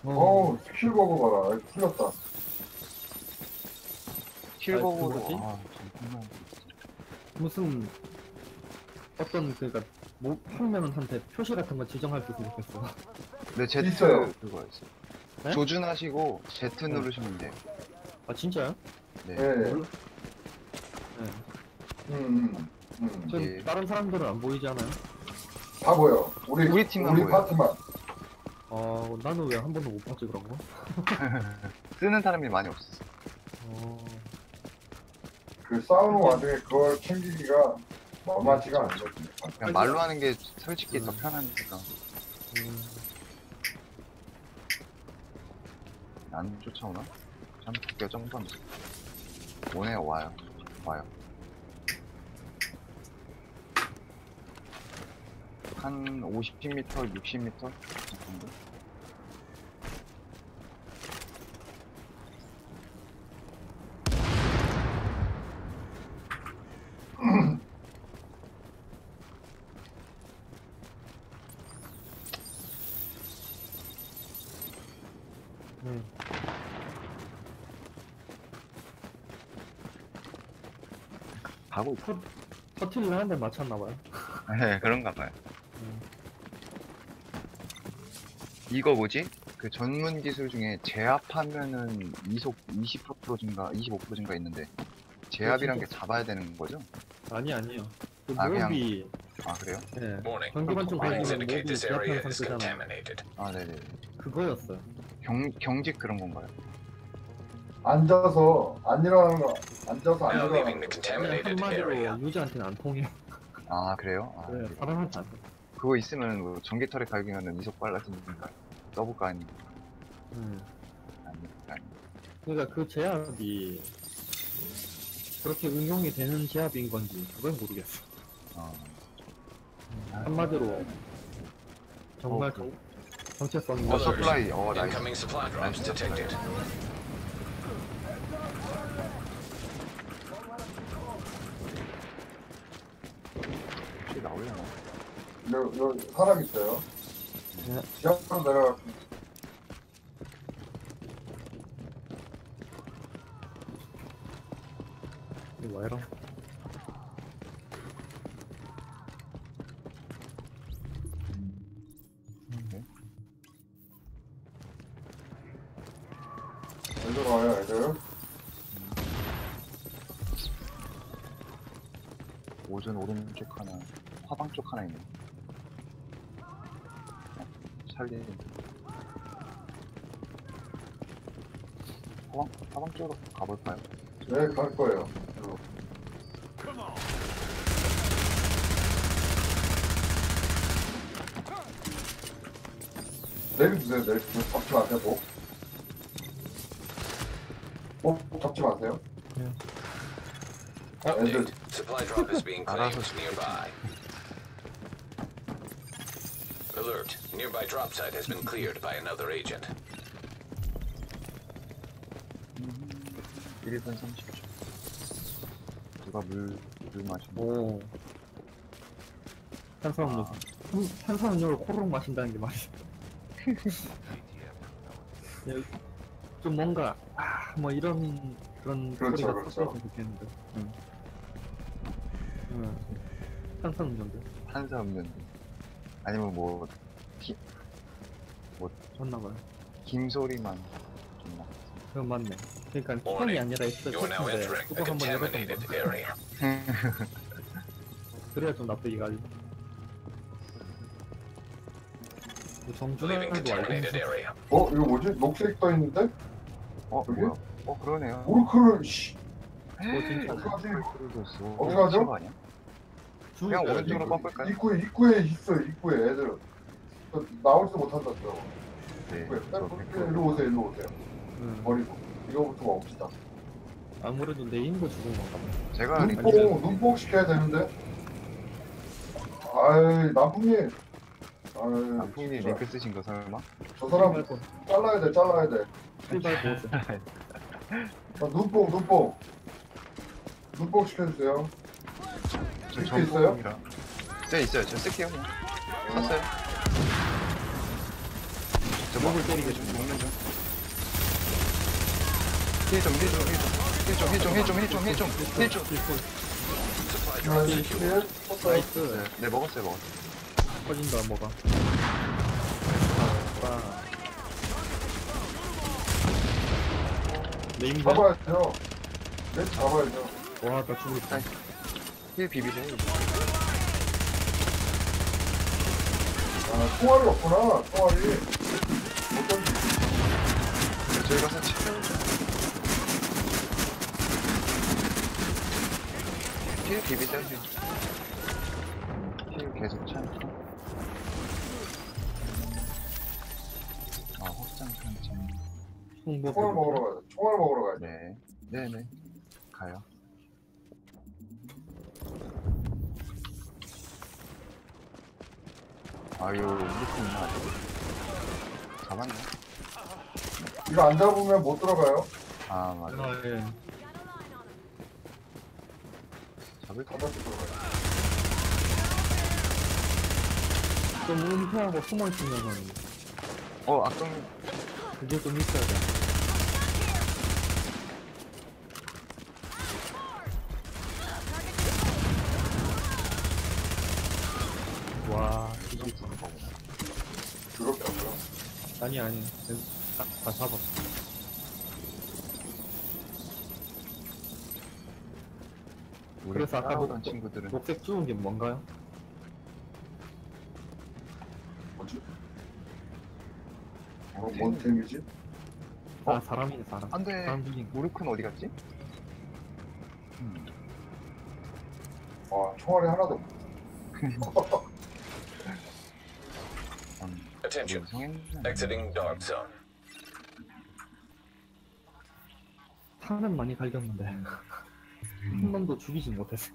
어우 스킬 버그 봐라 풀렸다 킬버고도, 뭐지? 아, 정말. 무슨, 어떤, 그니까, 뭐, 평면한테 표시 같은 거 지정할 수 있으면 좋겠어. 네, Z 있어요. 그거였어요. 네? 조준하시고 Z 누르시면 돼요. 아, 진짜요? 네. 예 몰라. 네. 음, 음. 전 예. 다른 사람들은 안 보이지 않아요? 다 보여 우리 우리 팀만 우리 보여요. 파티만 어, 나는 왜 한 번도 못 봤지, 그런 거? <laughs> 쓰는 사람이 많이 없었어. 어, 그 싸우는 와중에 그걸 챙기기가 만만치가 않거든요 그냥 말로 하는 게 솔직히 더 음. 편하니까. 음, 안 쫓아오나? 참, 기가 정도면 오네, 와요. 와요. 한 50m, 60m 정도? 음. 가고 있어. 터, 터트리를 하는데 맞췄나봐요. 네, 그런가 봐요. 음. 이거 뭐지? 그 전문 기술 중에 제압하면은 이속 20% 증가, 25% 증가 있는데 제압이란 게 잡아야 되는 거죠? 아니, 아니에요. 그 아, 그냥- 아 그래요? 예. Warning. indicate 몹이 this area 제압하는 is 상태잖아요. contaminated. 아 네네. 그거였어요. 경 경직 그런 건가요? 앉아서 안 일어나는 거 앉아서 안 일어나는 거 그냥. 한마디로 유저한테는 안 통해요. 아 그래요? 아, 네. 사람한테 안 돼. 그거 있으면 뭐 전기털에 갈기면은 이속 빨라지니까 써볼까 아니 음. 아니 아니. 그러니까 그 제압이 그렇게 응용이 되는 제압인 건지 그걸 모르겠어. 어. 한마디로 정말 어, 정, 정체성이 어 supply 어 nice. Incoming supply drops detected. 혹시 나올려나? 여, 여 사람 있어요? 네. 지하로 내려가. 이거 와요 애들. 오전 오른쪽 하나, 하나 있네. 어, 살리. 화방 화방 쪽으로 가볼까요? 네 갈 거예요 내려주세요 내려주세요 잡지 마세요 목목 잡지 마세요 애들 Update. Supply drop is being 알아서 claimed nearby. Alert. Nearby drop site has been cleared by another agent. 1분 30초. 누가 물, 물 마시는 오. 탄산음료. 탄- 탄산음료를 코르륵 마신다는 게 말이야. <laughs> 예, 좀 뭔가, 아, 뭐 이런, 그런 그렇죠, 소리가 그렇죠. 좋겠는데. 응. 응. 탄산음료인데. 없는 아니면 뭐 졌나봐요. 김소리만 좀 나. 그건 맞네. 그러니까 Warning. 아니라 쳤는데 entering 그거 한번 contaminated 거. <laughs> 그래야 좀 납득이 가지. 정준환도 알고 있어. 어 이거 뭐지? 녹색 떠 있는데? 어 여기? 뭐야? 어 그러네요. 오르크를 씨 그거 진짜? 그러졌어. 어디 가죠? 아니야? 그냥 거야, 오른쪽으로. 꺾을까요? 입구에 입구에 있어 입구에 애들 저 나오지도 못한다 저 네. 입구에 저딱 일로 오세요 일로 오세요 응. 버리고 이거부터 먹읍시다 아무래도 내 힘도 죽은 건가 봐. 제가 리- 눈뽕 눈뽕 시켜야 되는데 아이 나쁜님 아이 남풍님 진짜. 링크 쓰신 거 설마? 저 사람 잘라야 돼 잘라야 돼 출발. 아, 눈뽕 눈뽕 눈뽕 시켜주세요 저 링크 있어요? 네 있어요. 저 쓸게요. 썼어요. 저 먹을 때리게 좀 먹는 중. 힐좀 힐좀 힐좀 힐좀 힐좀 힐좀 힐좀 힐 좀. 아 이렇게 썼어요 nice. 네, 네 먹었어요 먹었어요. 터진다 뭐가. 아, named. 잡아야죠 네 잡아야죠 와, 나 죽을 뻔. heal 비비세요. 아 총알이 없구나 총알이 어쩐지 저희 가서 좀. heal 비비세요 heal. heal 계속 참고. 아 확장 천천히. 홍보. 총알 먹으러 가야 돼 총알 먹으러 가야 돼 네. 네네. 가요. 아유, 우리팀 있나? 잡았네. 이거 안 잡으면 못 들어가요 아, 맞아. 아, 예. 잡을 거. 잡아서 들어가요 좀 은폐하고 숨어있으면은 어, 악동, 그게 좀 있어야 돼. 와, 이거 그렇게 하고요 아니 아니 다, 다 잡았어. 우리 그래서 아까 그- 친구들은. 녹색 주운 게 뭔가요? 뭐지? 어, 뭔 템이지? 어? 아 사람이네 사람. 안 돼. 사람 죽인 거. 우르크는 어디 갔지? 음, 와 총알이 하나도 없네 음, <laughs> Attention. Exiting dark zone. 탄은 많이 갈겼는데 한 놈도 죽이진 못했어.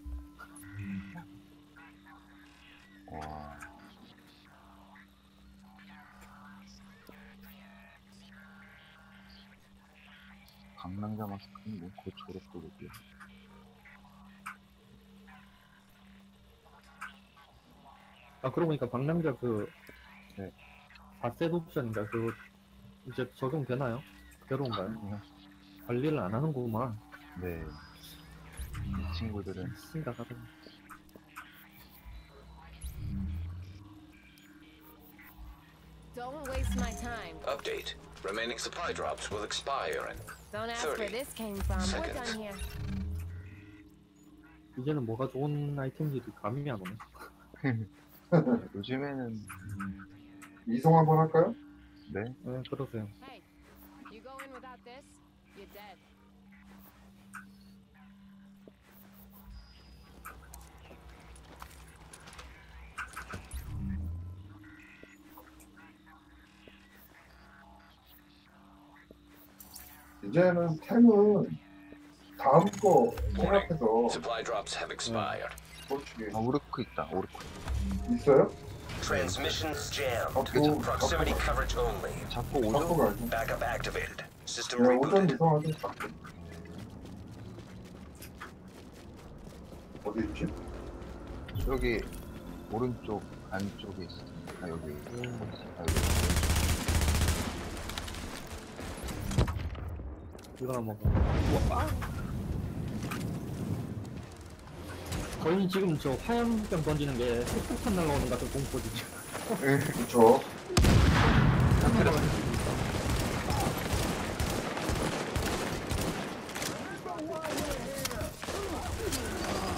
와. 강남자 마스크는 뭐곧 졸업도고요. 아 그러고 보니까 방랑자 그 네. 4셋 옵션인가 그거 이제 적용되나요? 그대로인가요? 음, 관리를 안 하는구만. 네. 이 친구들은 심각하다. Don't waste my time. Update. Remaining supply drops will expire in Don't ask where 30 this came from. We're seconds. done here. 이제는 뭐가 좋은 아이템인지 감이 안 오네. 요즘에는 이송 한번 할까요? 네. 네, 그러세요. Hey, you go in without this, you're dead. 이제는 템은 다음 거 생각해서 supply drops have expired. 솔직히 아, 우르크 있다. 우르크. 있어요? Transmissions jammed. 잡고 Proximity 잡고 coverage only. 자꾸 잡고 오죠? 가야지 Backup activated. System 야 오전 rebooted. 이상하게 잡고 어디 있지? 여기 오른쪽 안쪽에 있어. 아 여기. 음. 아, 여기. 이거 한번 먹어. 거의 지금 저 화염병 던지는 게 폭탄 날라오는 것 같은 공포지. 그쵸.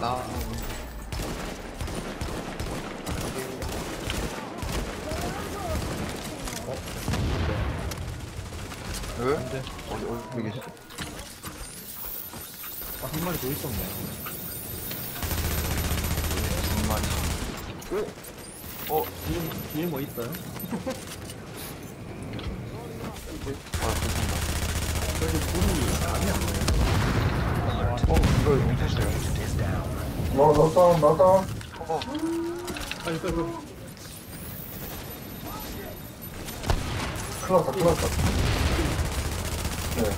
나. 왜? 근데 어디 어디 계시? 아, 한 마리 더 있었네. 정말. 어? 뒤에, 뒤에 뭐 있어요? 아 괜찮다. 그래도 불이 감이 안 나요. 어 이거 멈췄어요. 너, 너 다운, 나 다운. 어 아니, 그, 그, 큰일 났다, 큰일 났다. 네.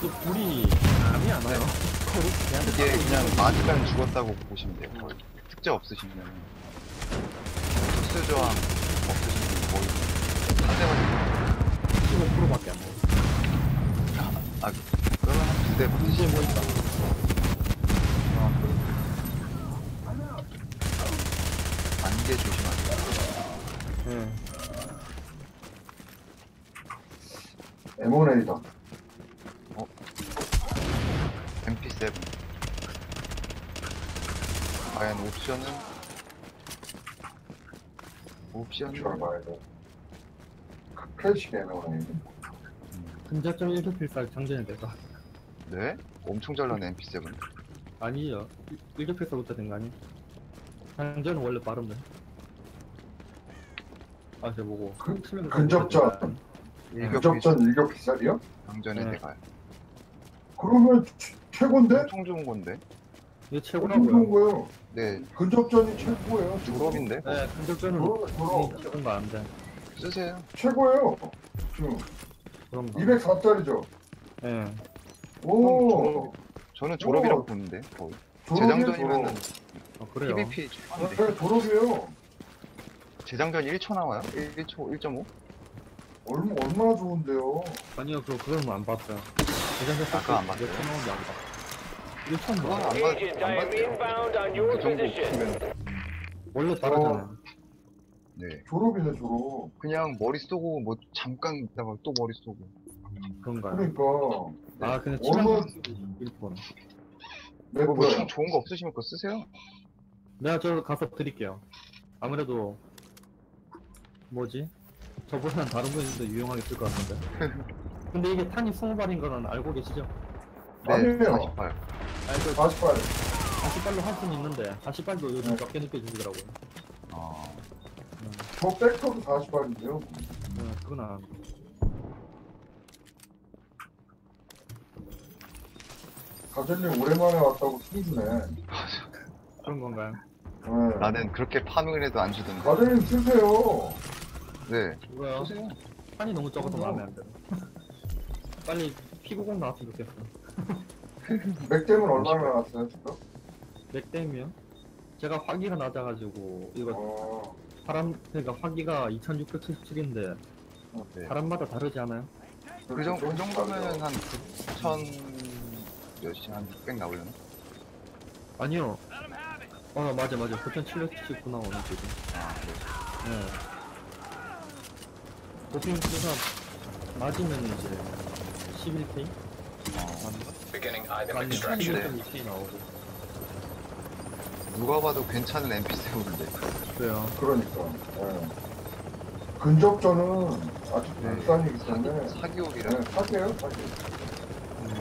그 불이 감이 안 와요. 그냥 이게 그냥 맞으면 죽었다고 보시면 돼요. 거의. 특제 없으시면 특수 저항 없으시면 거의 한 대만 15%밖에 안 나요. 아 그러면 한 두 대 이제 붙으시면 뭐 있다. 안개 조심하세요. 네. M1A다. MP7 과연 옵션은 옵션은 줄 봐야 돼. 클래식 M1A. 근접점 1급필살 장전이 될까? 네? 엄청 잘 나네 MP7 아니죠. 1급필살부터 된 거 아니? 장전은 원래 빠른데. 아, 저 보고. 근- 치면서 근접전. 일격 접전 일격 비쌀이요? 장전에 네. 대가요 그러면 최- 최고인데? 엄청 좋은 건데 좋은 최고라고요. 거예요. 네 근접전이 최고예요. 지금. 유럽인데 네, 근접전은 그럼. 최고인 거 아는데. 쓰세요 최고예요. 지금 그런 거. 204짜리죠. 예. 오. 저는 졸업이라고 오. 보는데 거의 재장전이면은 어, 그래요. PVP. 최고인데 네, 졸업이에요. 재장전 1초 나와요? 1초 1.5? 얼마, 얼마나 좋은데요. 아니요, 그거, 그건 안 봤어요. 대전자 아까 안 봤어요? 몇초 나온지 안 봤어. 그건 봐. 안, 받, 안 받대요 그 정도 없으면 원래 다르잖아요. 네 졸업이네, 졸업. 그냥 머리 쏘고 뭐 잠깐 있다가 또 머리 쏘고 그런가요? 그러니까. 아, 근데 얼마- 치명 1번. 몇 뭐, 뭐 번? 참 좋은 거 없으시면 그거 쓰세요 내가 저 가서 드릴게요. 아무래도 뭐지? 저보다는 다른 분들도 유용하게 쓸 것 같은데. <laughs> 근데 이게 탄이 20발인 거는 알고 계시죠? 네 아니에요. 48 아니, 그 48. 40발로 할 수는 있는데 40발도 요즘 네. 적게 느껴지더라고요. 아, 저 백터도 48인데요. 네, 그건 안. 가전님 오랜만에 왔다고 숨기네. 그런 건가요? 네. 나는 그렇게 파밍을 해도 안 주던데 가전님 쓰세요. 네 뭐야? 탄이 너무 적어서 마음에 안 들어. 빨리 피구공 나왔으면 좋겠어. 맥댐은 얼마나 나왔어요, 지금? 맥댐이요? 제가 화기가 낮아가지고 이거 어, 사람 그러니까 화기가 2677인데 네. 사람마다 다르지 않아요? 그, 정, 그 정도면은 한 9천 몇시 한600 나오려나? 아니요. 어 맞아 맞아 9779 나오는 지금. 아, 네. 네. 도핑 수사 맞으면 이제 11K? Beginning item 아니 extraction. 11.2K 나오고. 누가 봐도 괜찮은 MP7인데 그래요. 그러니까. 예. 근접전은 아직 네. 일단이기 때문에. 사기, 사기옥이라 네, 사기예요, 사기. 음,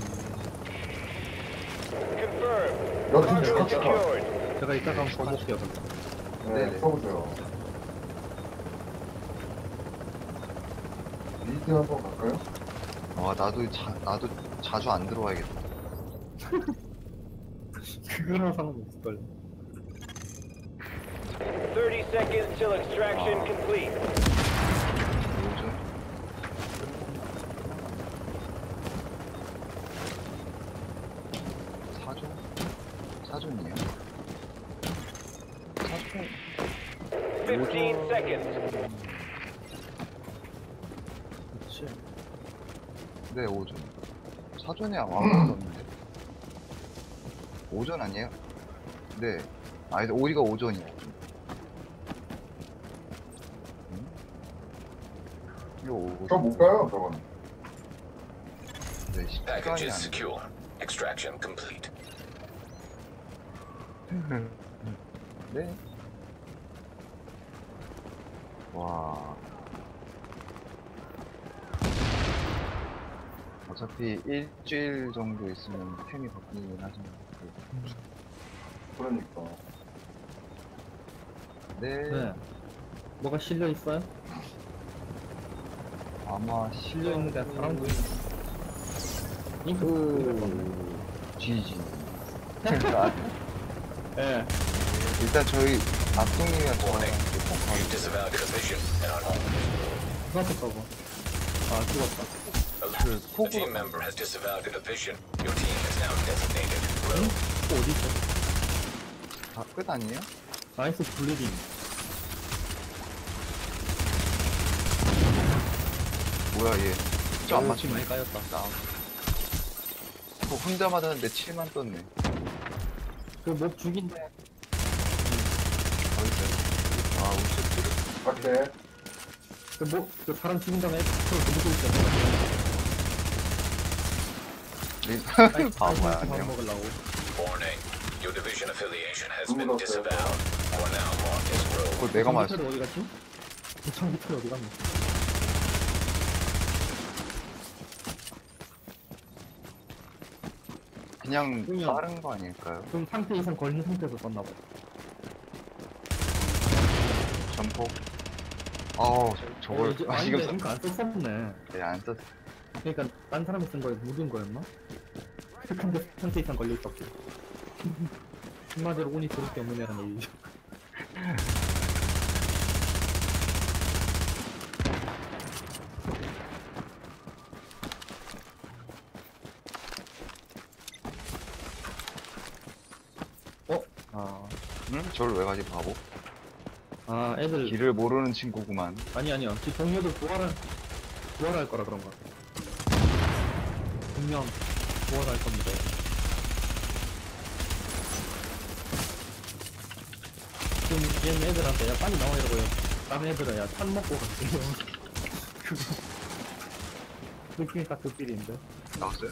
여튼 축하 축하. 제가 이따가 한번 써볼게요. 그럼. 네, 네네. 써보세요. 리드 한번 갈까요? 아 나도 자, 나도 자주 안 들어와야겠다 그거랑 상관없을걸요. 30 seconds till extraction complete. 요즘 사준이에요. 사준 15 seconds. 그렇지. 네 오전. 사전에 아무것도 없는데. 오전 아니에요? 네. 아니 우리가 오전이야. 응? 이거 오전. 저못 가요, 저건. 네, 시간이 안. Extraction complete. <laughs> 네. 와. 어차피 일주일 정도 있으면 템이 바뀌긴 하지만. 그러니까. 네. 네. 뭐가 실려 있어요? 아마 실려 있는데 사람도 그 잉크 GG. <laughs> 예. 일단 저희 악동님이랑 are home. 죽었다고. 아 죽었다. 그 A 톡으로 rogue. 또 어디 있어? 다끝 아니에요? 나이스 블리딩. 뭐야 얘. 진짜 안 지금 많이 까였다. 나. 저 혼자 맞았는데 7만 떴네. 그목 죽인데. 어딨어요? 아, 우측 밖에. 그목 그 사람 죽인 다음에 그걸 누구 있잖아. 린 바보야, 밥 안녕. 먹으려고. Warning. Your division affiliation has Someone been else there. disavowed. You are now marked as rogue. 그걸 내가 맞았어. 전기털이 어디 갔지? 그 어디 갔니? 그냥 그냥- 빠른 거 아닐까요? 그럼 상태 이상 걸린 상태에서 썼나 봐. 점포. 아우, 저걸, 어, <laughs> 아, 근데 잉크 안 썼었네. 네, 안 썼어. 그러니까 딴 사람이 쓴 거에 묻은 거였나? 근데 상태 이상 걸려 있었고. <laughs> 한마디로 운이 좋을 게 없는 애라는 얘기죠. <laughs> 어? 아, 응? 저를 왜 가지, 바보? 아 애들 길을 모르는 친구구만. 아니 아니요. 지 동료들 부활을 부활할 거라 그런 거. 분명 부활할 겁니다. 지금 얘 애들한테 야 빨리 나와 이러고요. 다른 애들은 야탄 먹고 갈게요. 그거 느낌이 딱 그 필인데. 나왔어요?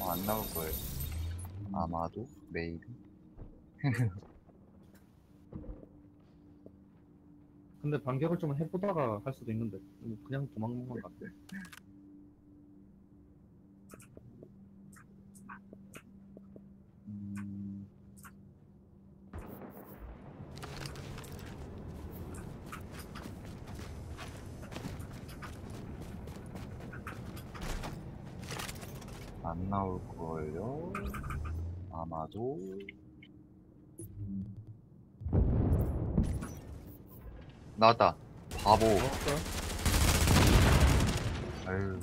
아마 안 나올 거예요. 아마도? 메이비? <laughs> 근데 반격을 좀 해보다가 할 수도 있는데 뭐 그냥 도망간 것 같아. 안 나올 걸요? 아마도. 나왔다. 바보? 아유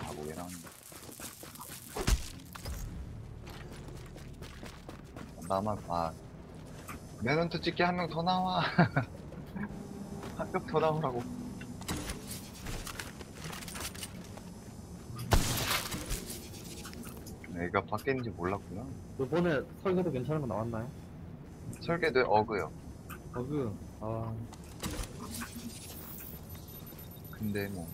바보 왜 나왔냐 나만 아. 매넌트 찍게 한명 더 나와. <laughs> 한 명 더 나오라고 내가 바뀌는지 몰랐구나 이번에 설계도 괜찮은 거 나왔나요? 설계도 어그요 어그 아 근데 뭐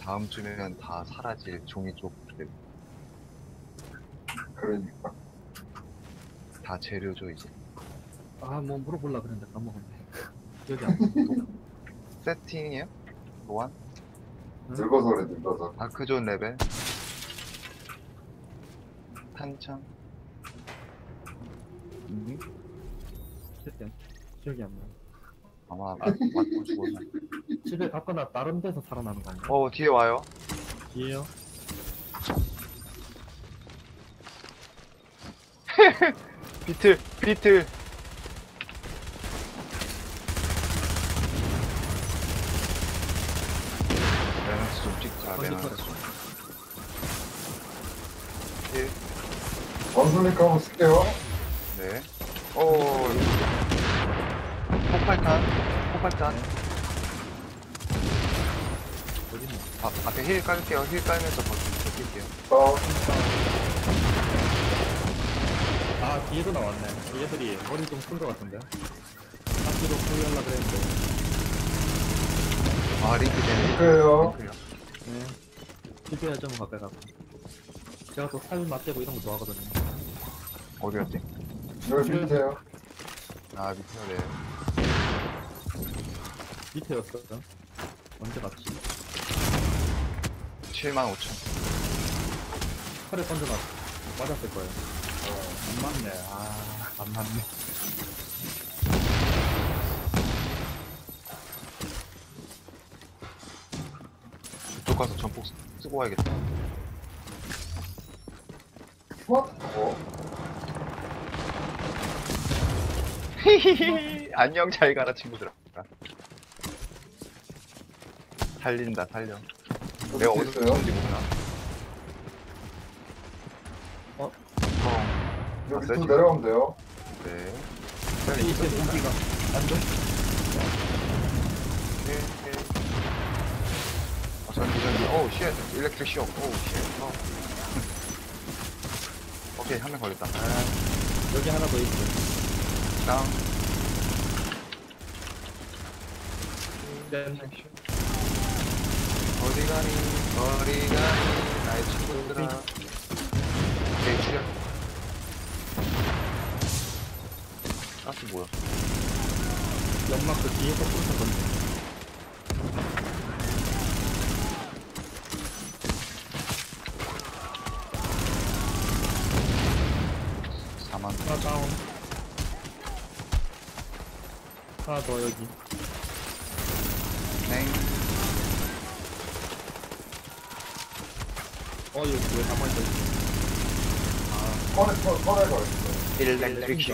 다음 주면 다 사라질 종이 쪽들 그러니까. 다 재료죠 이제 아, 뭐 물어볼라 그랬는데 까먹었네. 기억이 안 나. 세팅이에요? 보안? 늙어서 그래, 늙어서. 다크존 레벨 음, 기억이 안, 기억이 안 나. 아마 맞, 맞고 죽었나 집에 갔거나 다른 데서 살아나는 건가? 어 뒤에 와요 뒤에요? <laughs> 비틀 비틀 매너스 좀 찍자 거기 매너스 털었어. heal 한번 쓸게요. 네. 오. 폭발탄. 폭발탄. 어딨나? 앞, 앞에 heal 깔게요. heal 깔면서 버- 버틸게요. 다운. 아 뒤에도 나왔네 얘들이 머리 좀 큰 거 같은데 앞뒤로 포위하려 그랬는데 아, 링크 되네. 그래요. 링크요. 네 TP야 좀 가까이 가고 제가 또 살림 맞대고 이런 거 좋아하거든요 어디 갔지? 여기 밑에요. 아, 밑에요, 네. 밑에였어 언제 갔지? 7만 5천. 팔에 던져놨 맞았을 거예요 안 맞네 아 안 맞네 이쪽 가서 전폭 쓰- 쓰고 와야겠다. 스마트 뭐? <laughs> 안녕, 잘 가라, 친구들아. 살린다, 살려. 내가 어디서 있어요. 쏜지 모르나? 어? 어, 여기 밑으로 지금? 내려가면 돼요. 네. 이제 무기가 안 돼? 네, 네. 어, 전기, 전기. oh, shit. electric show. oh, shit. 어. <laughs> 오케이, 한 명 걸렸다. 여기 하나 더 있어 다운. 네 어디 가니, 어디 가니, 나의 친구들아. 오케이, 출연. 가스 뭐야? 연막 그 뒤에서 뚫는 건데 4만. 하나 다운 하나 더 여기 땡. 어 여기 왜 가만히 있어 꺼내, 꺼내, 꺼내가 있어요. 일렉트릭 쇼.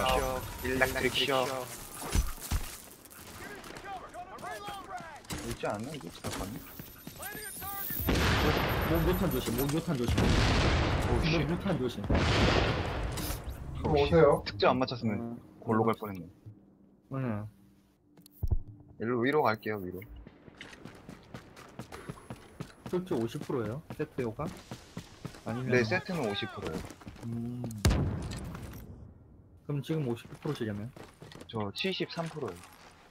일렉트릭 쇼. 있지 않나? 이거 잠깐만. 목 유탄 조심 목 유탄 조심 오, 목 씨. 유탄 조심 좀 오세요. 특정 안 맞췄으면 골로 갈 뻔했네. 응 일로 위로 갈게요, 위로. 솔직히 50%예요 세트 요가 아니면 네, 세트는 50%예요. 음. 그럼 지금 50%시려면 저 73%예요.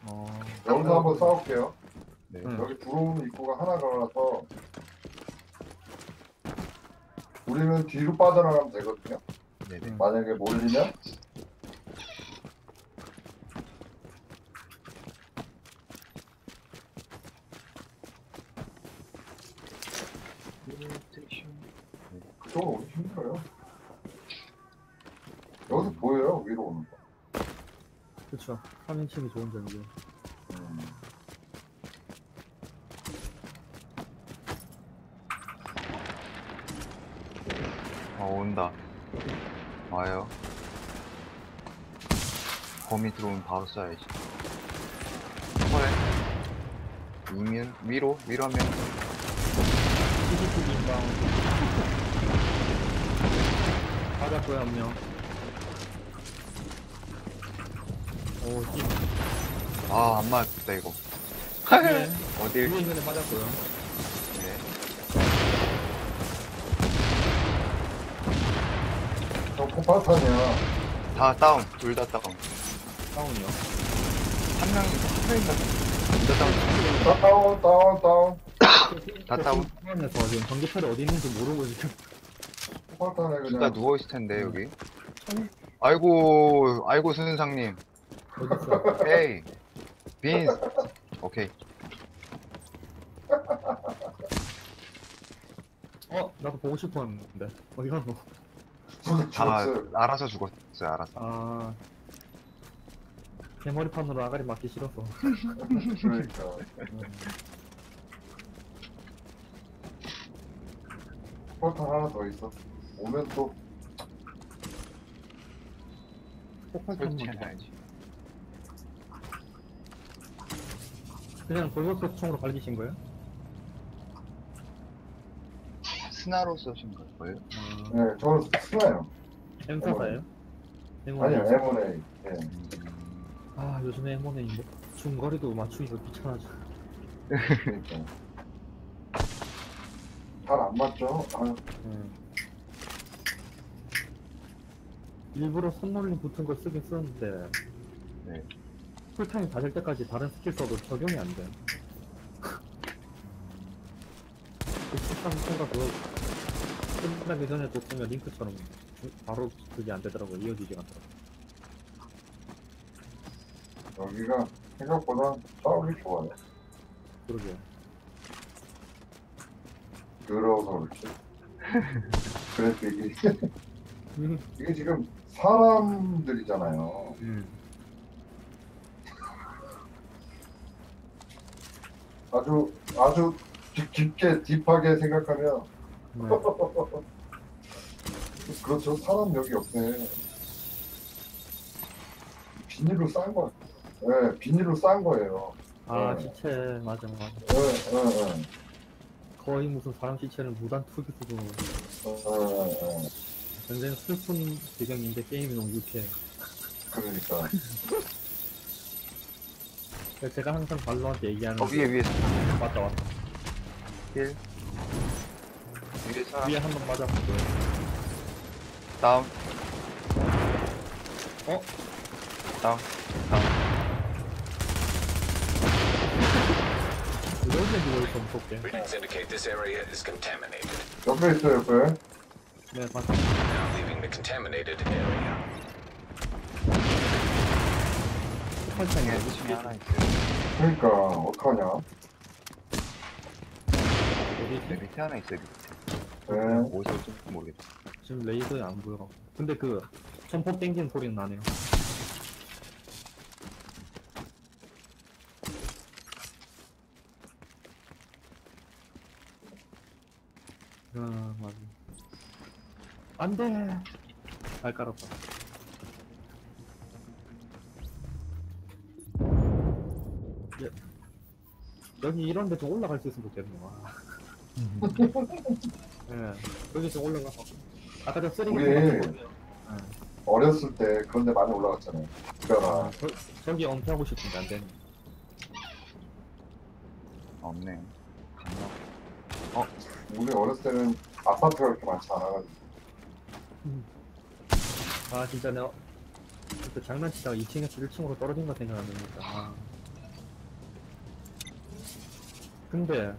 어 여기서 한번 싸울게요. 네. 응. 여기 들어오는 입구가 하나가 나서 우리는 뒤로 빠져나가면 되거든요. 네네. 응. 만약에 몰리면 그쪽으로 오기 힘들어요. 여기서 보여요 위로 오는 거. 그쵸 3인칭이 좋은 점이죠 음. 어, 온다. 와요. 범이 들어오면 바로 쏴야지. 그래. 이면, 위로, 위로 하면, CCTV 인방 받았고요 한명 오 팀. 아, 안 맞았다, 이거. 네. 어딜, 위에 있는 애 맞았고요 네. 저 포파탄이야. 다 다운, 둘 다 다운. 다운이요 한 명이, 한 명인가? 둘다 다운. 다운 다운 다운. 다 다운. 에서 지금 전기차를 어디 있는지 모르고 지금 포파탄에 둘다 그냥 누워 있을 텐데, 여기. 아이고, 아이고, 순상님. 어딨어 에이. 빈스. 오케이. 어 나도 보고 싶었는데 어디 갔노 죽- 다 죽었어요. 알아서 죽었어요, 알아서. 아 개머리판으로 아가리 맞기 싫어서 그러니까. <laughs> 포파탄 하나 더 있어. 오면 또 폭발탄 설치해놔야지. 그냥 돌격소 총으로 갈기신 거예요? 스나로 쏘신 거예요? 아, 네, 저는 쓰나요. M44예요? 아니요, M4. M1A. 예. 아 요즘에 M1A 뭐 중거리도 맞추기가 귀찮아져. 그러니까. 잘 안 맞죠? 아, 음. 일부러 손놀림 붙은 걸 쓰긴 쓰는데 네. cool time 다 될 때까지 다른 스킬 써도 적용이 안 돼. 그 식당 생각 그거 끝나기 전에 또 쓰면 링크처럼 주- 바로 그게 안 되더라고 이어지지가 않더라고. 여기가 생각보다 싸우기 좋아요. 그러게. 더러워서 그렇지. <laughs> 그래서 이게, 음. 이게 지금 사람들이잖아요. 음. 아주, 아주 깊- 깊게, 딥하게 생각하면, 네. <laughs> 그렇죠. 사람 여기 옆에. 비닐로 싼 거, 예, 비닐로 싼 거예요. 아 네. 시체 맞아 맞아. 예, 예, 예. 거의 무슨 사람 시체를 무단 투기 쓰고 예, 예. 굉장히 슬픈 배경인데 게임이 너무 유쾌해. 그러니까. 제가 항상 발로한테 얘기하는 어 위에 위에 맞다 맞다. 힐 위에 사람 위에 한 번 맞았고요. 다운 어? 다운 다운 이러면 누워 있어 무섭게. Readings indicate this area is contaminated. 옆에 있어요, 옆에. 네 맞다. Now leaving the contaminated area. 팔짱이 네, 어디 중에 하나 있어요 그러니까, 어떡하냐. 어디지? 네 밑에 하나 있어요 밑에 네. 어디서 올지 모르겠어 지금 레이더에 안 보여. 근데 그 천폭 땡기는 소리는 나네요. 아 맞아. 안돼. 잘 깔았다. 예. 여기 이런데 좀 올라갈 수 있으면 좋겠네요. 와. 예, <laughs> 여기 좀 올라가서 아까 저 쓰레기 우리 뽑았거든요. 어렸을 때 그런 데 많이 올라갔잖아요. 그러니까, 저, 저기 엄폐하고 싶은데 안 되네. 없네 갔나 우리 어렸을 때는 아파트가 그렇게 많지 않아가지고. 아 진짜 내가 그때 장난치다가 2층에서 1층으로 떨어진 거 생각나니까. 아. 근데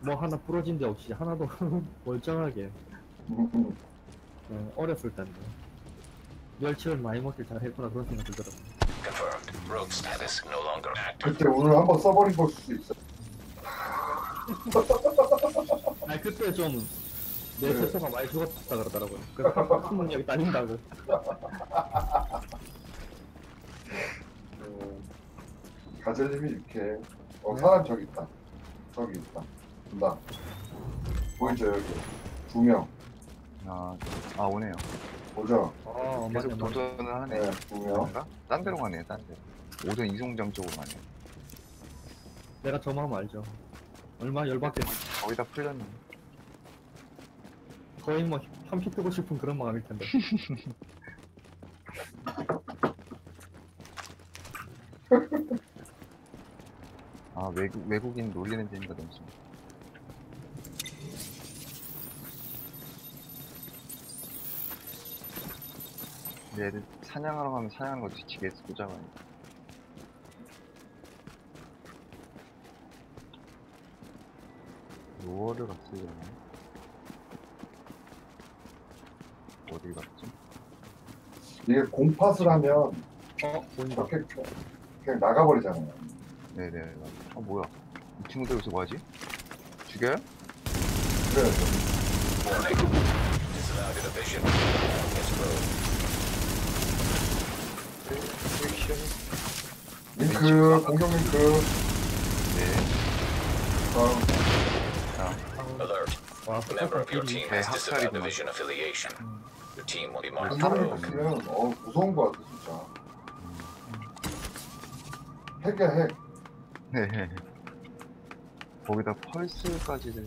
뭐 하나 부러진 데 없이 하나도 <laughs> 멀쩡하게. 어, 어렸을 텐데 멸치를 많이 먹길 잘했구나 그런 생각 들더라고. Confirmed. Rogue status no longer active. 그때 오늘 한번 써버린 걸 수도 있어. <laughs> 아니 그때 좀 내 네. 세서가 많이 죽었다 그러더라고요. 그래서 학문력이 딸린다고. 음, 가젤님이 이렇게, 어, 네. 사람 저기 있다. 저기 있다. 본다. 보이죠, 여기. 두 명. 아, 아 오네요 보죠? 어 맞아 계속. 도전을 하네 네, 두 명. 뭔가? 딴 데로 가네 딴 데 오전 이송장 쪽으로 가네 내가 저 마음 알죠. 얼마 열받겠어. 거의 다 풀렸네 거의 뭐 현피 뜨고 싶은 그런 마음일 텐데. <laughs> 아 외국, 외국인 놀리는 재미가 심 근데 애들 사냥하러 가면 사냥하는 거 뒤치게 쏘자마자 로어를 갔으려나? 어디 갔지? 이게 공팟을 하면 어 보인다. 이렇게 그냥 나가버리잖아요. 네네. 아 뭐야 이 친구들 여기서 뭐하지? 죽여요? rogue. 링크, 공격 링크, 네 다음. Alert. 와 네, 학살이구나. affiliation. Team will be marked 공격 rogue. 링크면 어, 무서운 거 같아, 진짜. 핵이야, 핵. 네. 거기다 펄스까지를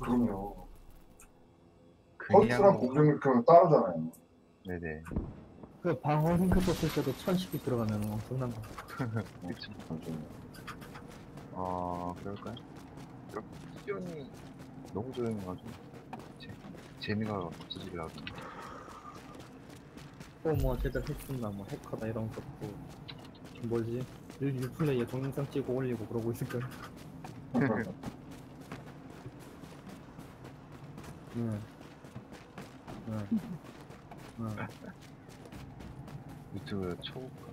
그럼요. 그냥 펄스랑 공격 링크는 따로잖아요. 네네. 그 방어 링크 썼을 때도 1010이 들어가면 엄청난 거. <laughs> 그쵸. 어, 그럴까요? 이렇게 수련이 너무 조용해가지고, 재, 재미가 없어지려고. 또뭐 제대로 핵쓴다, 뭐 해커다 이런 것도 뭐지? 유- 유플레이에 동영상 찍고 올리고 그러고 있을 거야. 응. 응. 응. 유튜브 초보가.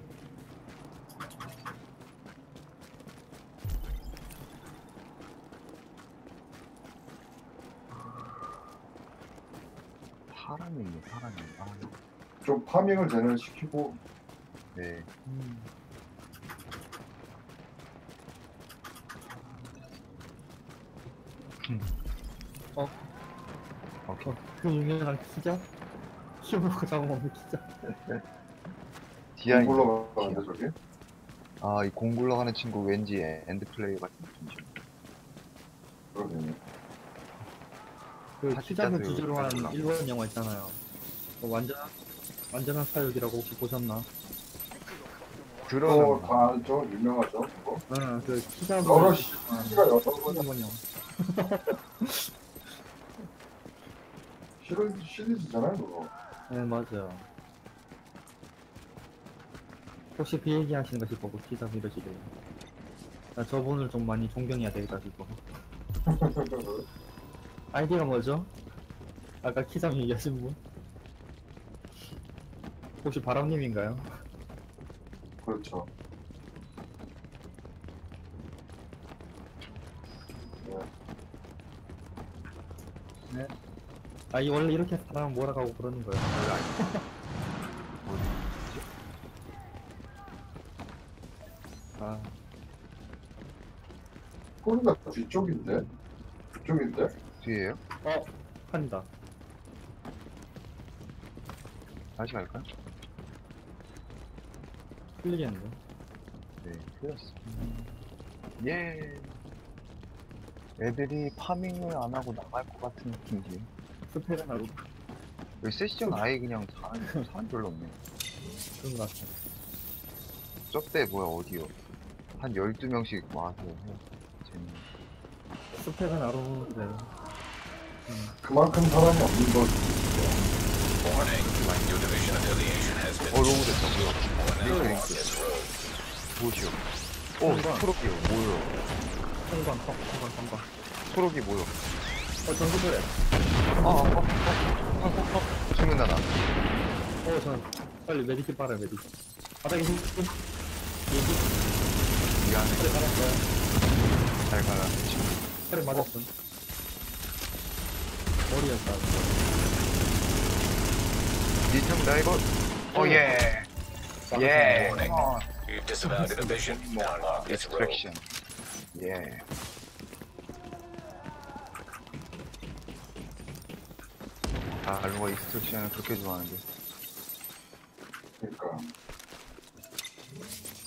사람이 있네, 사람이. 아, 좀 파밍을 쟤는 시키고 네. 음. 오케이. 어, 그 유명한 키자? 키워놓고 잡아먹는 키자. 디아인. 굴러 가는데 저기 아, 이 공 굴러 가는 친구 왠지 엔드 플레이 같은 느낌이죠. 그러네 그 짜도 주제로 한. 일본 영화 있잖아요. 그 완전, 완전한 사육이라고 혹시 보셨나? 그거 다 알죠 유명하죠 그거 응, 그 키자 여러 시- 시가 여러 번 영화. <laughs> 시리즈, 시리즈잖아요 그거 네, 맞아요. 혹시 그 얘기 하시는 거 싶어, 그 키자 이러시길래. 나 저분을 좀 많이 존경해야 되겠다 싶어. 아이디가 뭐죠? 아까 키장 얘기하신 분? 혹시 바람님인가요? 그렇죠 아, 이 원래 이렇게 사람 몰아가고 그러는 거예요. <laughs> 아, 꼬리가 뒤쪽인데 뒤쪽인데 뒤에요? 어, 한다. 다시 갈까요? 틀리겠는데? 네, 틀렸어. 예. 애들이 파밍을 안 하고 나갈 것 같은 느낌이지. 스펙은 하루 여기 세시전 아예 그냥 사람, 사람 별로 없네. 그런 것 같아. 저때 뭐야, 어디요? 한 12명씩 와서 해. 재밌네. 스펙은 하루 그래. 그만큼 사람이 없는 거지 Warning. Your division affiliation has been 어, 로고 됐다, 뭐야. 링크? 오, 한번. 초록이요, 뭐요? 성광, 성광, 성광. 초록이 뭐요? 어, 전기도래. 아, 아, 아, 아, 아, 아, 아. 죽는다, 나. 어, 전 빨리 메디킷 빨아요, 메디킷. 바닥에 힘, 힘. 얘기, 미안해. 팔에 맞았어요. 잘 가라. 팔에 맞았어. 머리였다. 니참 나 이거. 오, 예. 예. Warning. 어. You've disavowed a division. Now unlock this road. Extraction. 예. 아, 알로가 익스트랙션을 그렇게 좋아하는데. 그러니까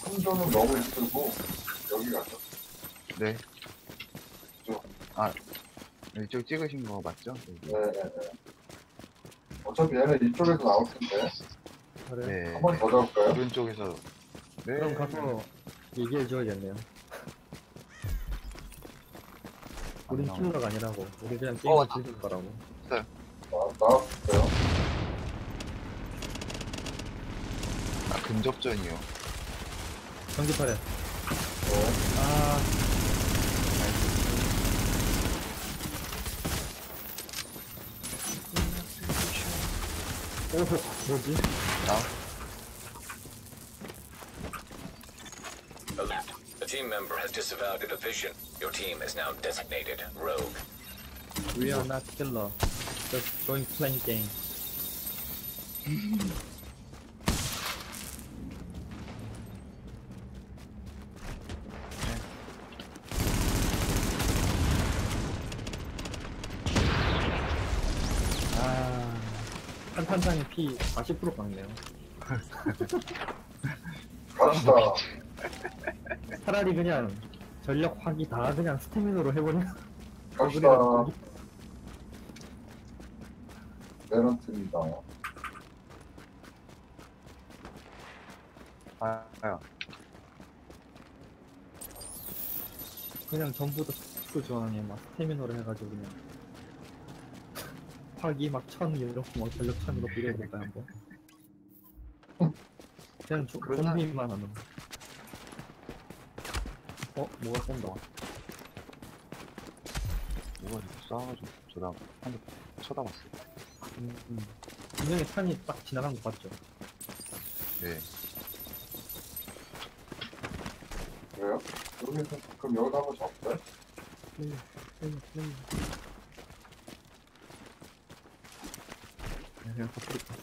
함정은 너무 힘들고 여기 가서 네. 저. 아, 이쪽 찍으신 거 맞죠? 여기. 네네 네 어차피 얘는 이쪽에서 나올 텐데 그래. 네. 한 번 더 잡을까요? 오른쪽에서. 네. 그럼 가서 얘기해 줘야겠네요. 우린 안 킬러가 아니라고. 우리 그냥 게임 어, 을 즐길 거라고. 나, 나왔어요 아, 근접전이요. 전기팔에. 네. 아. 오, 뭐지? 나? Alert. A team member has disavowed a division. Your team is now designated rogue. We are not killer. Just going playing game. 판탄이 피 40% 깎네요. 갑시다. 차라리 그냥 전력 화기 다 그냥 스태미너로 해버려. 갑시다. 베런트입니다. 아, 야. 그냥 전부 다 스킬 저항에 막 스태미너로 해가지고 그냥. 파기 막천 이렇게 막 전력 천으로 비례해볼까 한번 그냥 조, 사람- 좀비만 하는 어? 뭐가 쏜다 누가 이렇게 싸가지고 저다 한대 쳐다봤어. 음, 음. 분명히 탄이 딱 지나간 거 봤죠? 네. 그래요? 여기서 그럼 여기다 한번 잡을까요? 플레이어 플레이어 플레이어 네, 그냥 터뜨릴까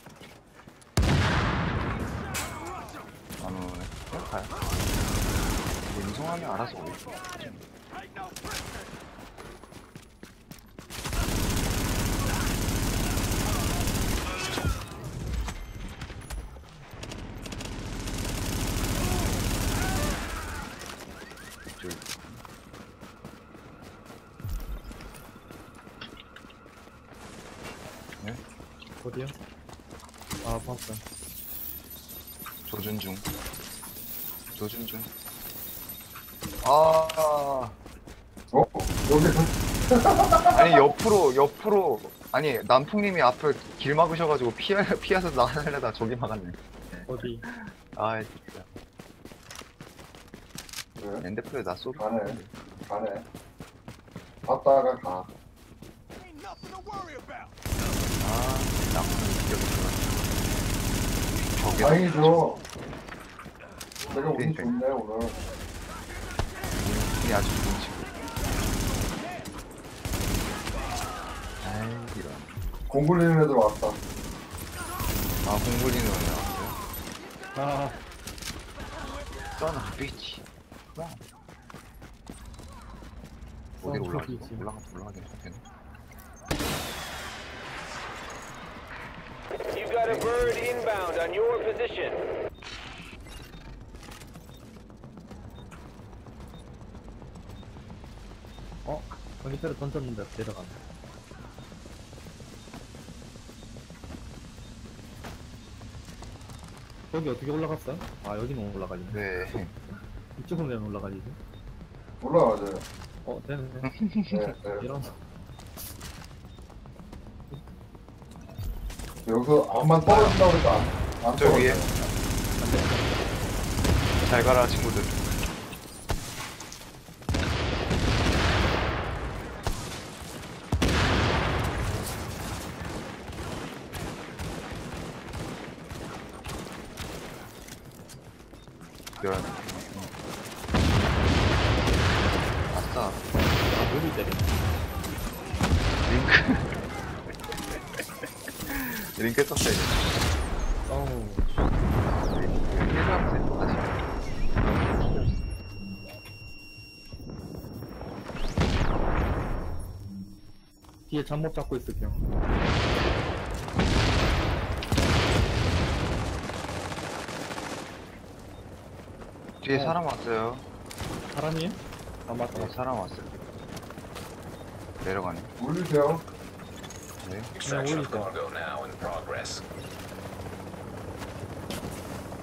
안 오네. 그냥 가요. 뭐 인성하면 알아서 오겠지. 저기 어디요? 아 봤어요 조준 중. 조준 중. 아, 어? 여기서 <laughs> 아니 옆으로 옆으로 아니 남풍님이 앞을 길 막으셔가지고 피하 피해서 나가려다 저기 막았네. 어디 아 진짜. 그래? 엔드프레 나 쏘고. 가네. 가네. 갔다가 가. 아, 남풍님 기억이 들어. 저게 다행이죠. 내가 운이 그러니까요. 좋네 오늘. 이 아주 좋은 친구. 아이 이런. 공굴리는 애들 왔다. 아 공부리는 나왔어요. 아 써나 비치. 그럼. 어디로 써, 올라가? 올라가긴 되네. Got a bird inbound on your position. 어? 전기태를 던졌는데 내려가네 여기 어떻게 올라갔어요? 아 여기는 올라가지 네. 이쪽은 왜 올라가지? 올라가죠. 어 되네 네, 네. 이런 여기서 암만 떨어진다고 해도 안, 안저 위에. 떨어져요. 잘 가라 친구들. 열한. 아싸. 아 물이 때려 링크. 링크 썼어야 돼. 어우 일반세 다시. 뒤에 잠못 잡고 있을게요 뒤에 어. 사람 왔어요. 사람이에요? 아 맞다 네, 사람 왔어요. 내려가네. 올리세요. 네. Extraction of 올리죠. cargo now in progress.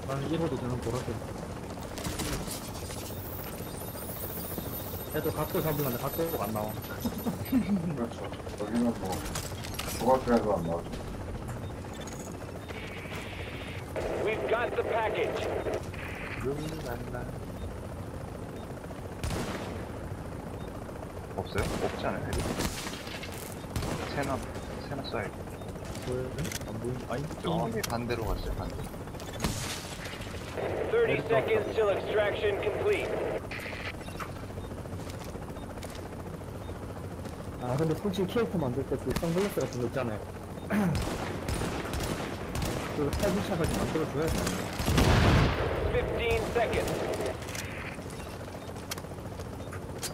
나는 1호도 되는 보라색 애들 각도 잡으려는데 각도가 안 나와 <laughs> 그렇죠. 여기는 뭐 조각해도 안 나오죠. We've got the package. 없어요? 없잖아요. 헤드. 세나, 세나 쏴야 보여요? 안 보이? 아니 저기 반대로 갔어요, 반대. 30 seconds till extraction complete. 아 근데 솔직히 캐릭터 만들 때 그 선글라스 같은 거 있잖아요 <clears throat> 그 탈부착까지 만들어줘야 돼 15 seconds.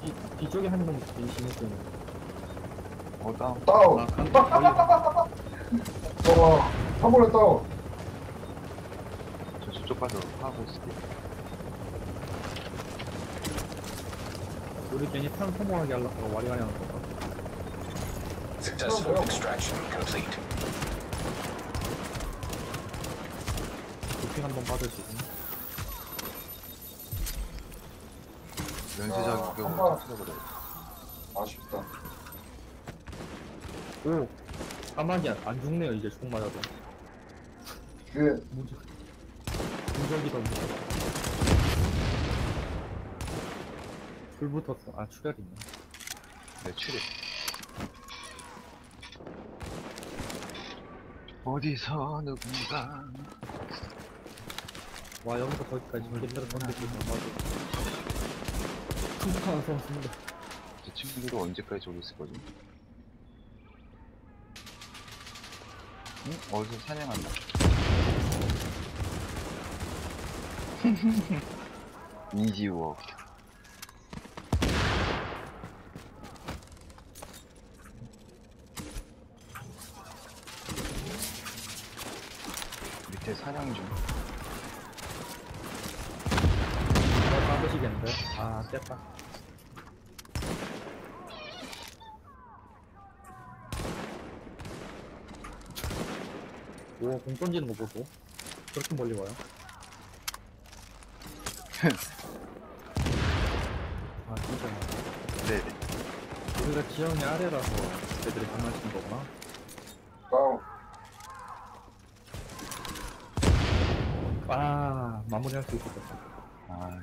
뒤, 뒤쪽에 한놈 인신했더니 어, 다운. 다운. 아 강, 거기 어, 한 번에 다운. 저 저쪽 가서 하고 있을게요. 우리 괜히 탄 소모하게 하려고 와리가리 하는 거 Successful extraction complete. 한번 받을 수 있나? 면세자 구경을 딱 찾아보자. 아쉽다. 오! 까마귀 안, 안 죽네요, 이제 총 맞아도. 예. 무적. 무적이던데. 불 붙었어. 아, 출혈 있네. 내 출혈. 어디서 누군가 와 여기서 거기까지 던질 수 있는 맞아 쿵쾅 선수인데 저 친구들은 언제까지 저기 있을 거지? 응? 어디서 사냥한다. <laughs> 이지워. 밑에 사냥 중. 어 받으시겠는데 아 깼다 오 공 던지는 거 보소 그렇게 멀리 와요 <laughs> 아 진짜 네. 우리가 지형이 아래라서 애들이 장난치는 거구나. 아 마무리할 수 있었겠다 아,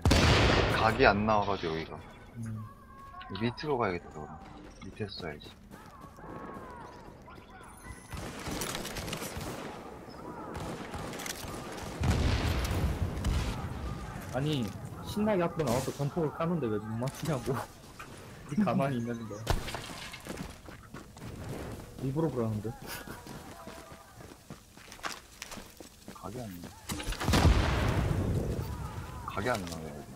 각이 안 나와가지고 여기가. 음. 밑으로 가야겠다, 그럼. 밑에서 써야지. 아니 신나게 앞으로 나와서 전폭을 까는데 왜 못 맞추냐고 <laughs> 이 가만히 있는데 일부러 그러는데 각이 안 나와. 각이 안 나와요, 여기.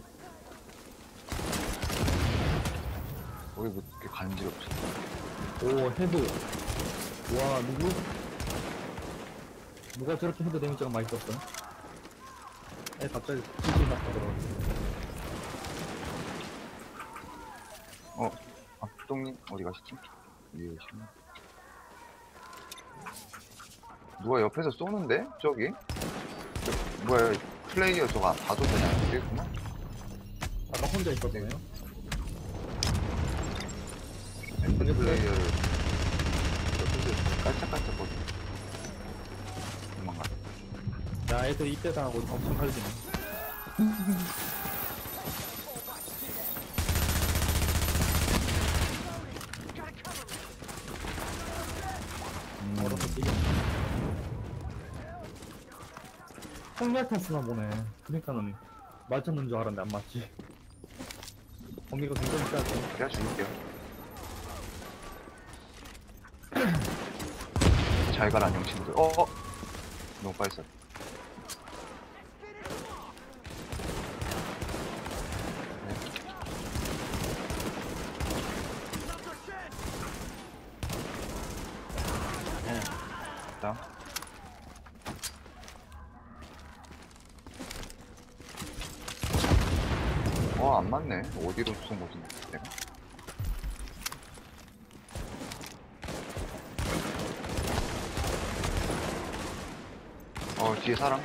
뭐 이렇게 간지럽지? 오 헤드 와 누구? 누가 저렇게 헤드 데미지가 많이 썼어요? 에 갑자기 찌질 났다더라고 어, 악동님, 어디 가시지? 위에 계시네. 누가 옆에서 쏘는데? 저기? 저, 뭐야, 플레이어 저거 봐도 되냐? 되겠구나? 아까 혼자 있었어요? 엔드 근데 플레이어를 옆에서 깔짝깔짝 거리 도망가. 야 애들 이때 당하고 엄청 갈리네 음, 얼어서 뛰겠네 폭렬탄 쓰나 보네 그러니까는 맞췄는 줄 알았는데 안 맞지 범위가 굉장히 짧아 제가 죽일게요. <clears throat> 잘 가라, 안녕친들. 어, 어! 너무 빨리 썼 네. 다음. 어, 안 맞네. 어디로 쏜 거지, 내가? 어, 뒤에 사람?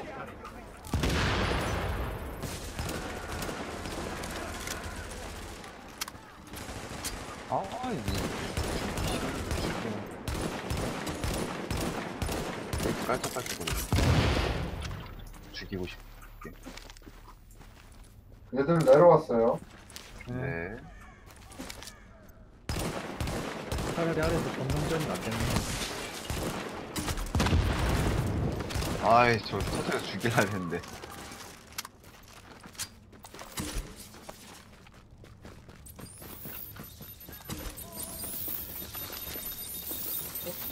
아, 이. 왜 이렇게 깔짝깔짝거려? 죽이고 싶게. 얘들 내려왔어요. 네. 차라리 아래에서 전면전이 낫겠네 아이, 저 터트려 죽이려 했는데.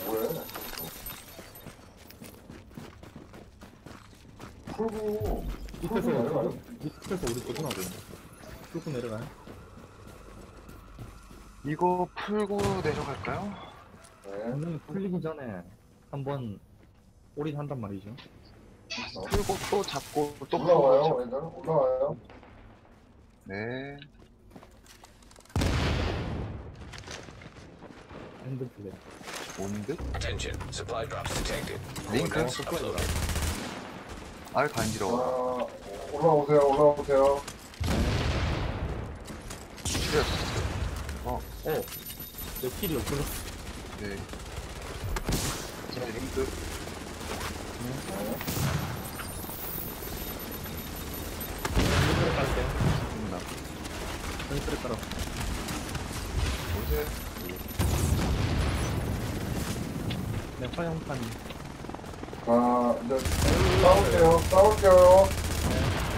뭐해? 풀고 밑에서 풀고 내려가요. 밑에서 우리 하고 뚫고 내려가요 이거 풀고 내려갈까요? 네. 분명히 풀리기 전에 한번 올인한단 말이죠 풀고 또 잡고 또 올라와요, 잡고. 얘들 올라와요. 네. Attention, supply drops detected. 링크? Coordinates uploaded. 아, 간지러워. 자, 올라오세요, 올라오세요. 엎드렸어. 어, 어. 내 킬이 없어졌어. 네. 제 링크. 링크를 나 깔아. 오세요. 네. 아, 이제 싸울게요. 싸울게요.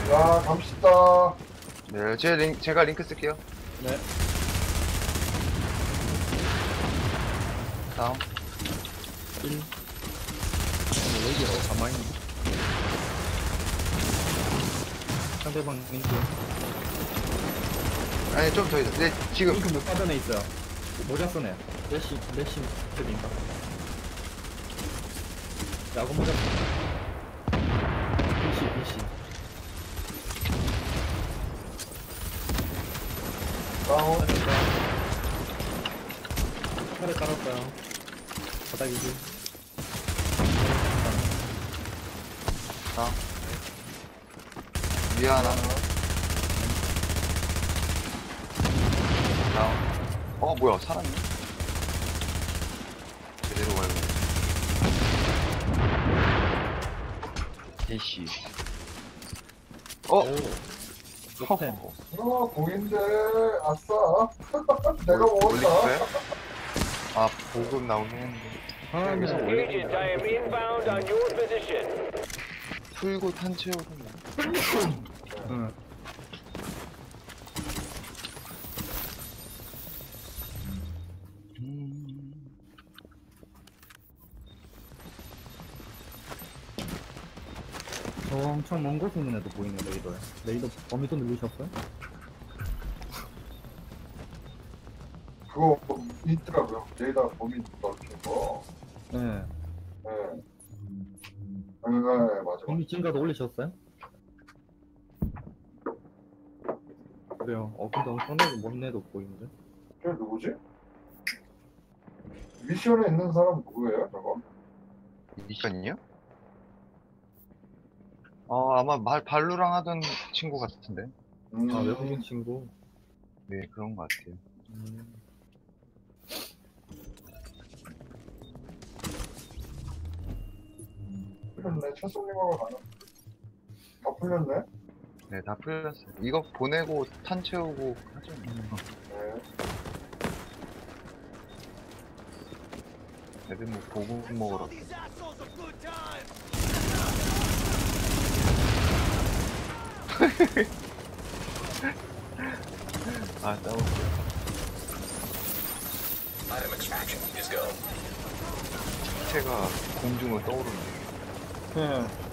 자, 갑시다. 네, 제 링, 제가 링크 쓸게요. 네. 다음. 1. 왜 이게 어, 가만히 있네. 상대방 링크. 아니, 좀 더 있어. 네, 지금. 링크 몇 빠전에 있어요. 모자 쓰네. 레시, 레시 탭인가? 야구 모자. BC, BC. 다운. 팔을 깔았어요. 바닥이지. 위에 하나. 다음. 어, 뭐야, 살았네. 제대로 가요. DC. 어? 오. 녹템. 이거 공인데, 아싸. <laughs> 내가 올- 먹었다. 아, 보급 나오긴 했는데. 아, 여기서 네. 올리-. 풀고 탄 채우고. <laughs> 응. 음. 저 엄청 먼 곳에 있는 애도 보이네, 레이더에. 레이더 범위도 누르셨어요? 그거 있더라고요. 데이터 범인 넣는 거. 네. 네. 네, 네, 맞아. 범위 증가도 올리셨어요? 그래요. 어, 근데 엄청나게 먼 애도 보이는데? 걔 누구지? 미션에 있는 사람 누구예요, 저거? 미션이요? 어, 아마 말, 발루랑 하던 친구 같은데. 음, 아, 외국인 친구. 네, 그런 것 같아요. 음. 풀렸네. 채송님하고 가는. 다 풀렸네. 네, 다 풀렸어요. 이거 보내고 탄 채우고 하죠. 뭐. 네. 애들 뭐 보고 먹으러. <laughs> 아, 싸워. Item extraction is go. 시체가 공중을 떠오르네. 네.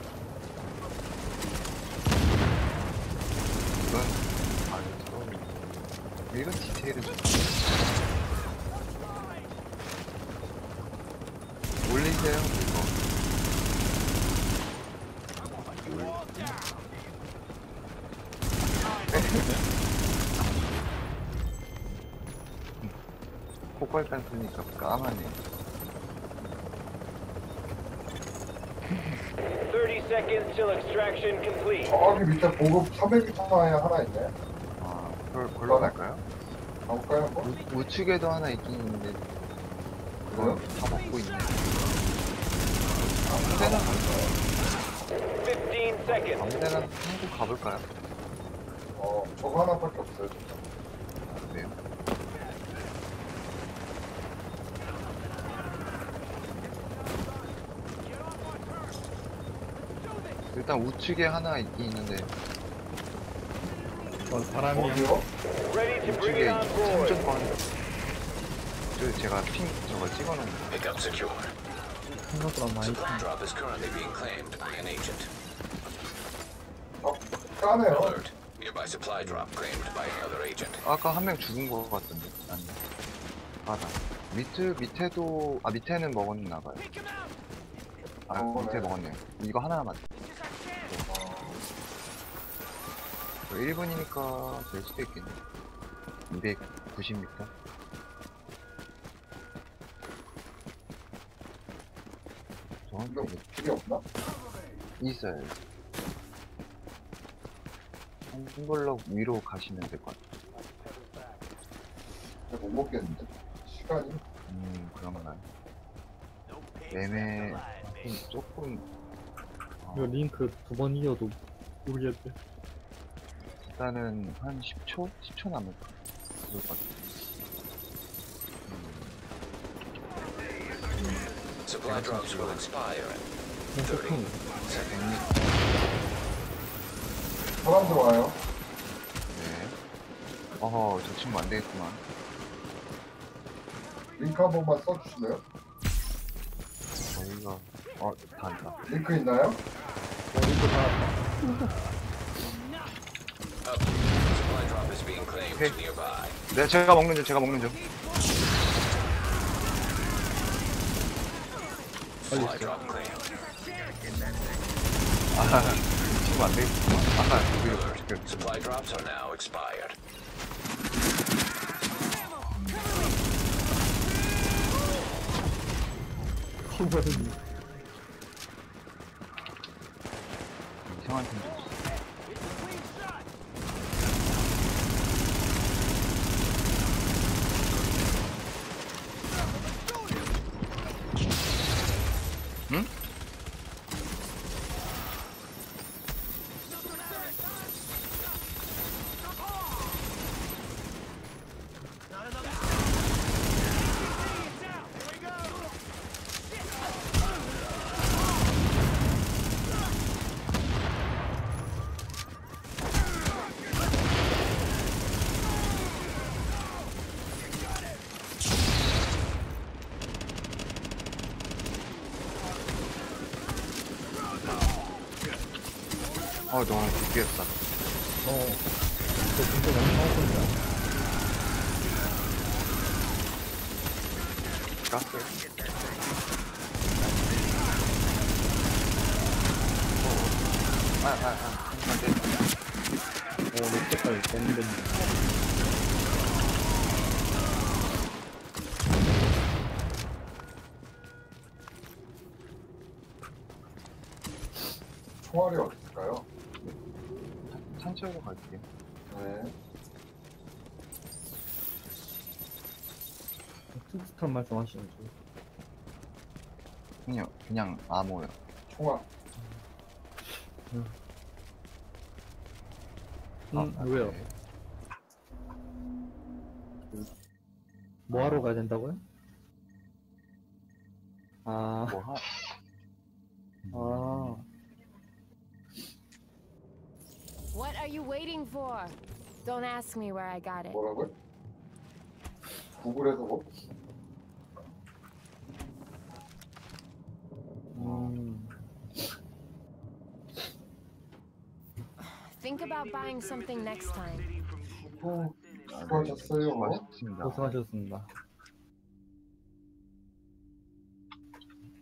이건 아주 떠오르네. 이건 디테일은 좀. 올리세요, 이거. <laughs> 폭발탄 쏘니까 까마네. 30 seconds till extraction complete. 저기 밑에 보급 300m에 하나 있네. 아, 그걸 골로 갈까요? 가볼까요, 한번? 우, 우측에도 하나 있긴 있는데 그거 다 먹고 있네. 아무 데나 갈까요? 15 seconds. 아무 데나 한국 가볼까요? 어, 저거 하나밖에 없어요, 진짜. 그래요? 일단 우측에 하나 있긴 있는데 저 사람이 어디요? Ready to bring 우측에 it on board. 참전권 저 제가 핑 저거 찍어놓은 거 Pickup secure. 생각보다 많이 Supply drop is currently being claimed by an agent. 어, 까네요. Alert. Nearby supply drop claimed by another agent. 아까 한 명 죽은 거 같던데 아니 맞아 밑에 밑에도 아 밑에는 먹었나 봐요 아 어, 밑에 네. 먹었네요 이거 하나 맞 1분이니까 될 수도 있겠네. 290m 저건 이거 되게 길이 없나? 있어요. 한 블럭 위로 가시면 될 것 같아요. 근데 못 먹겠는데. 시간이? 음, 그런가요? 매매, 좀, 조금, 어, 이거 링크 두 번 이어도 모르겠대. 일단은 한 10초? 10초 남을까? 그럴 것 같아요. Supply drops will expire in 30 seconds. 사람 들어와요 네. 어허, 저 친구 안 되겠구만. 링크 한 번만 써주실래요? 저희가, 어, 다 안다. 링크 있나요? 어, 링크 다 Up. Nearby. 네, 제가 먹는 중, 제가 먹는 중. Drop claimed. 아, 친구 안 되겠구만. 아까 우리 그, Supply drops are now expired. 커버는 이상한 팀 줬어. 응? 어, 너무 죽겠다. 어, 저 진짜 너무 상황입니다. 가스. 아, 아, 아. 안 돼. 어, 롯데까지 뺐는데. 총알이 어디 있을까요? 산책으로 갈게요. 네 투스탄 말씀하시는 중. 그냥, 그냥 암호요. 총알 음, 아, 왜요? 네. 뭐 하러 가야 된다고요? 아, 뭐 하, 아, What are you waiting for? Don't ask me where I got it. 뭐라고요? 구글에서 뭐? 음, Think about buying something next time. 어, 수고하셨어요 맛있습니다. 고생하셨습니다.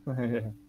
<laughs>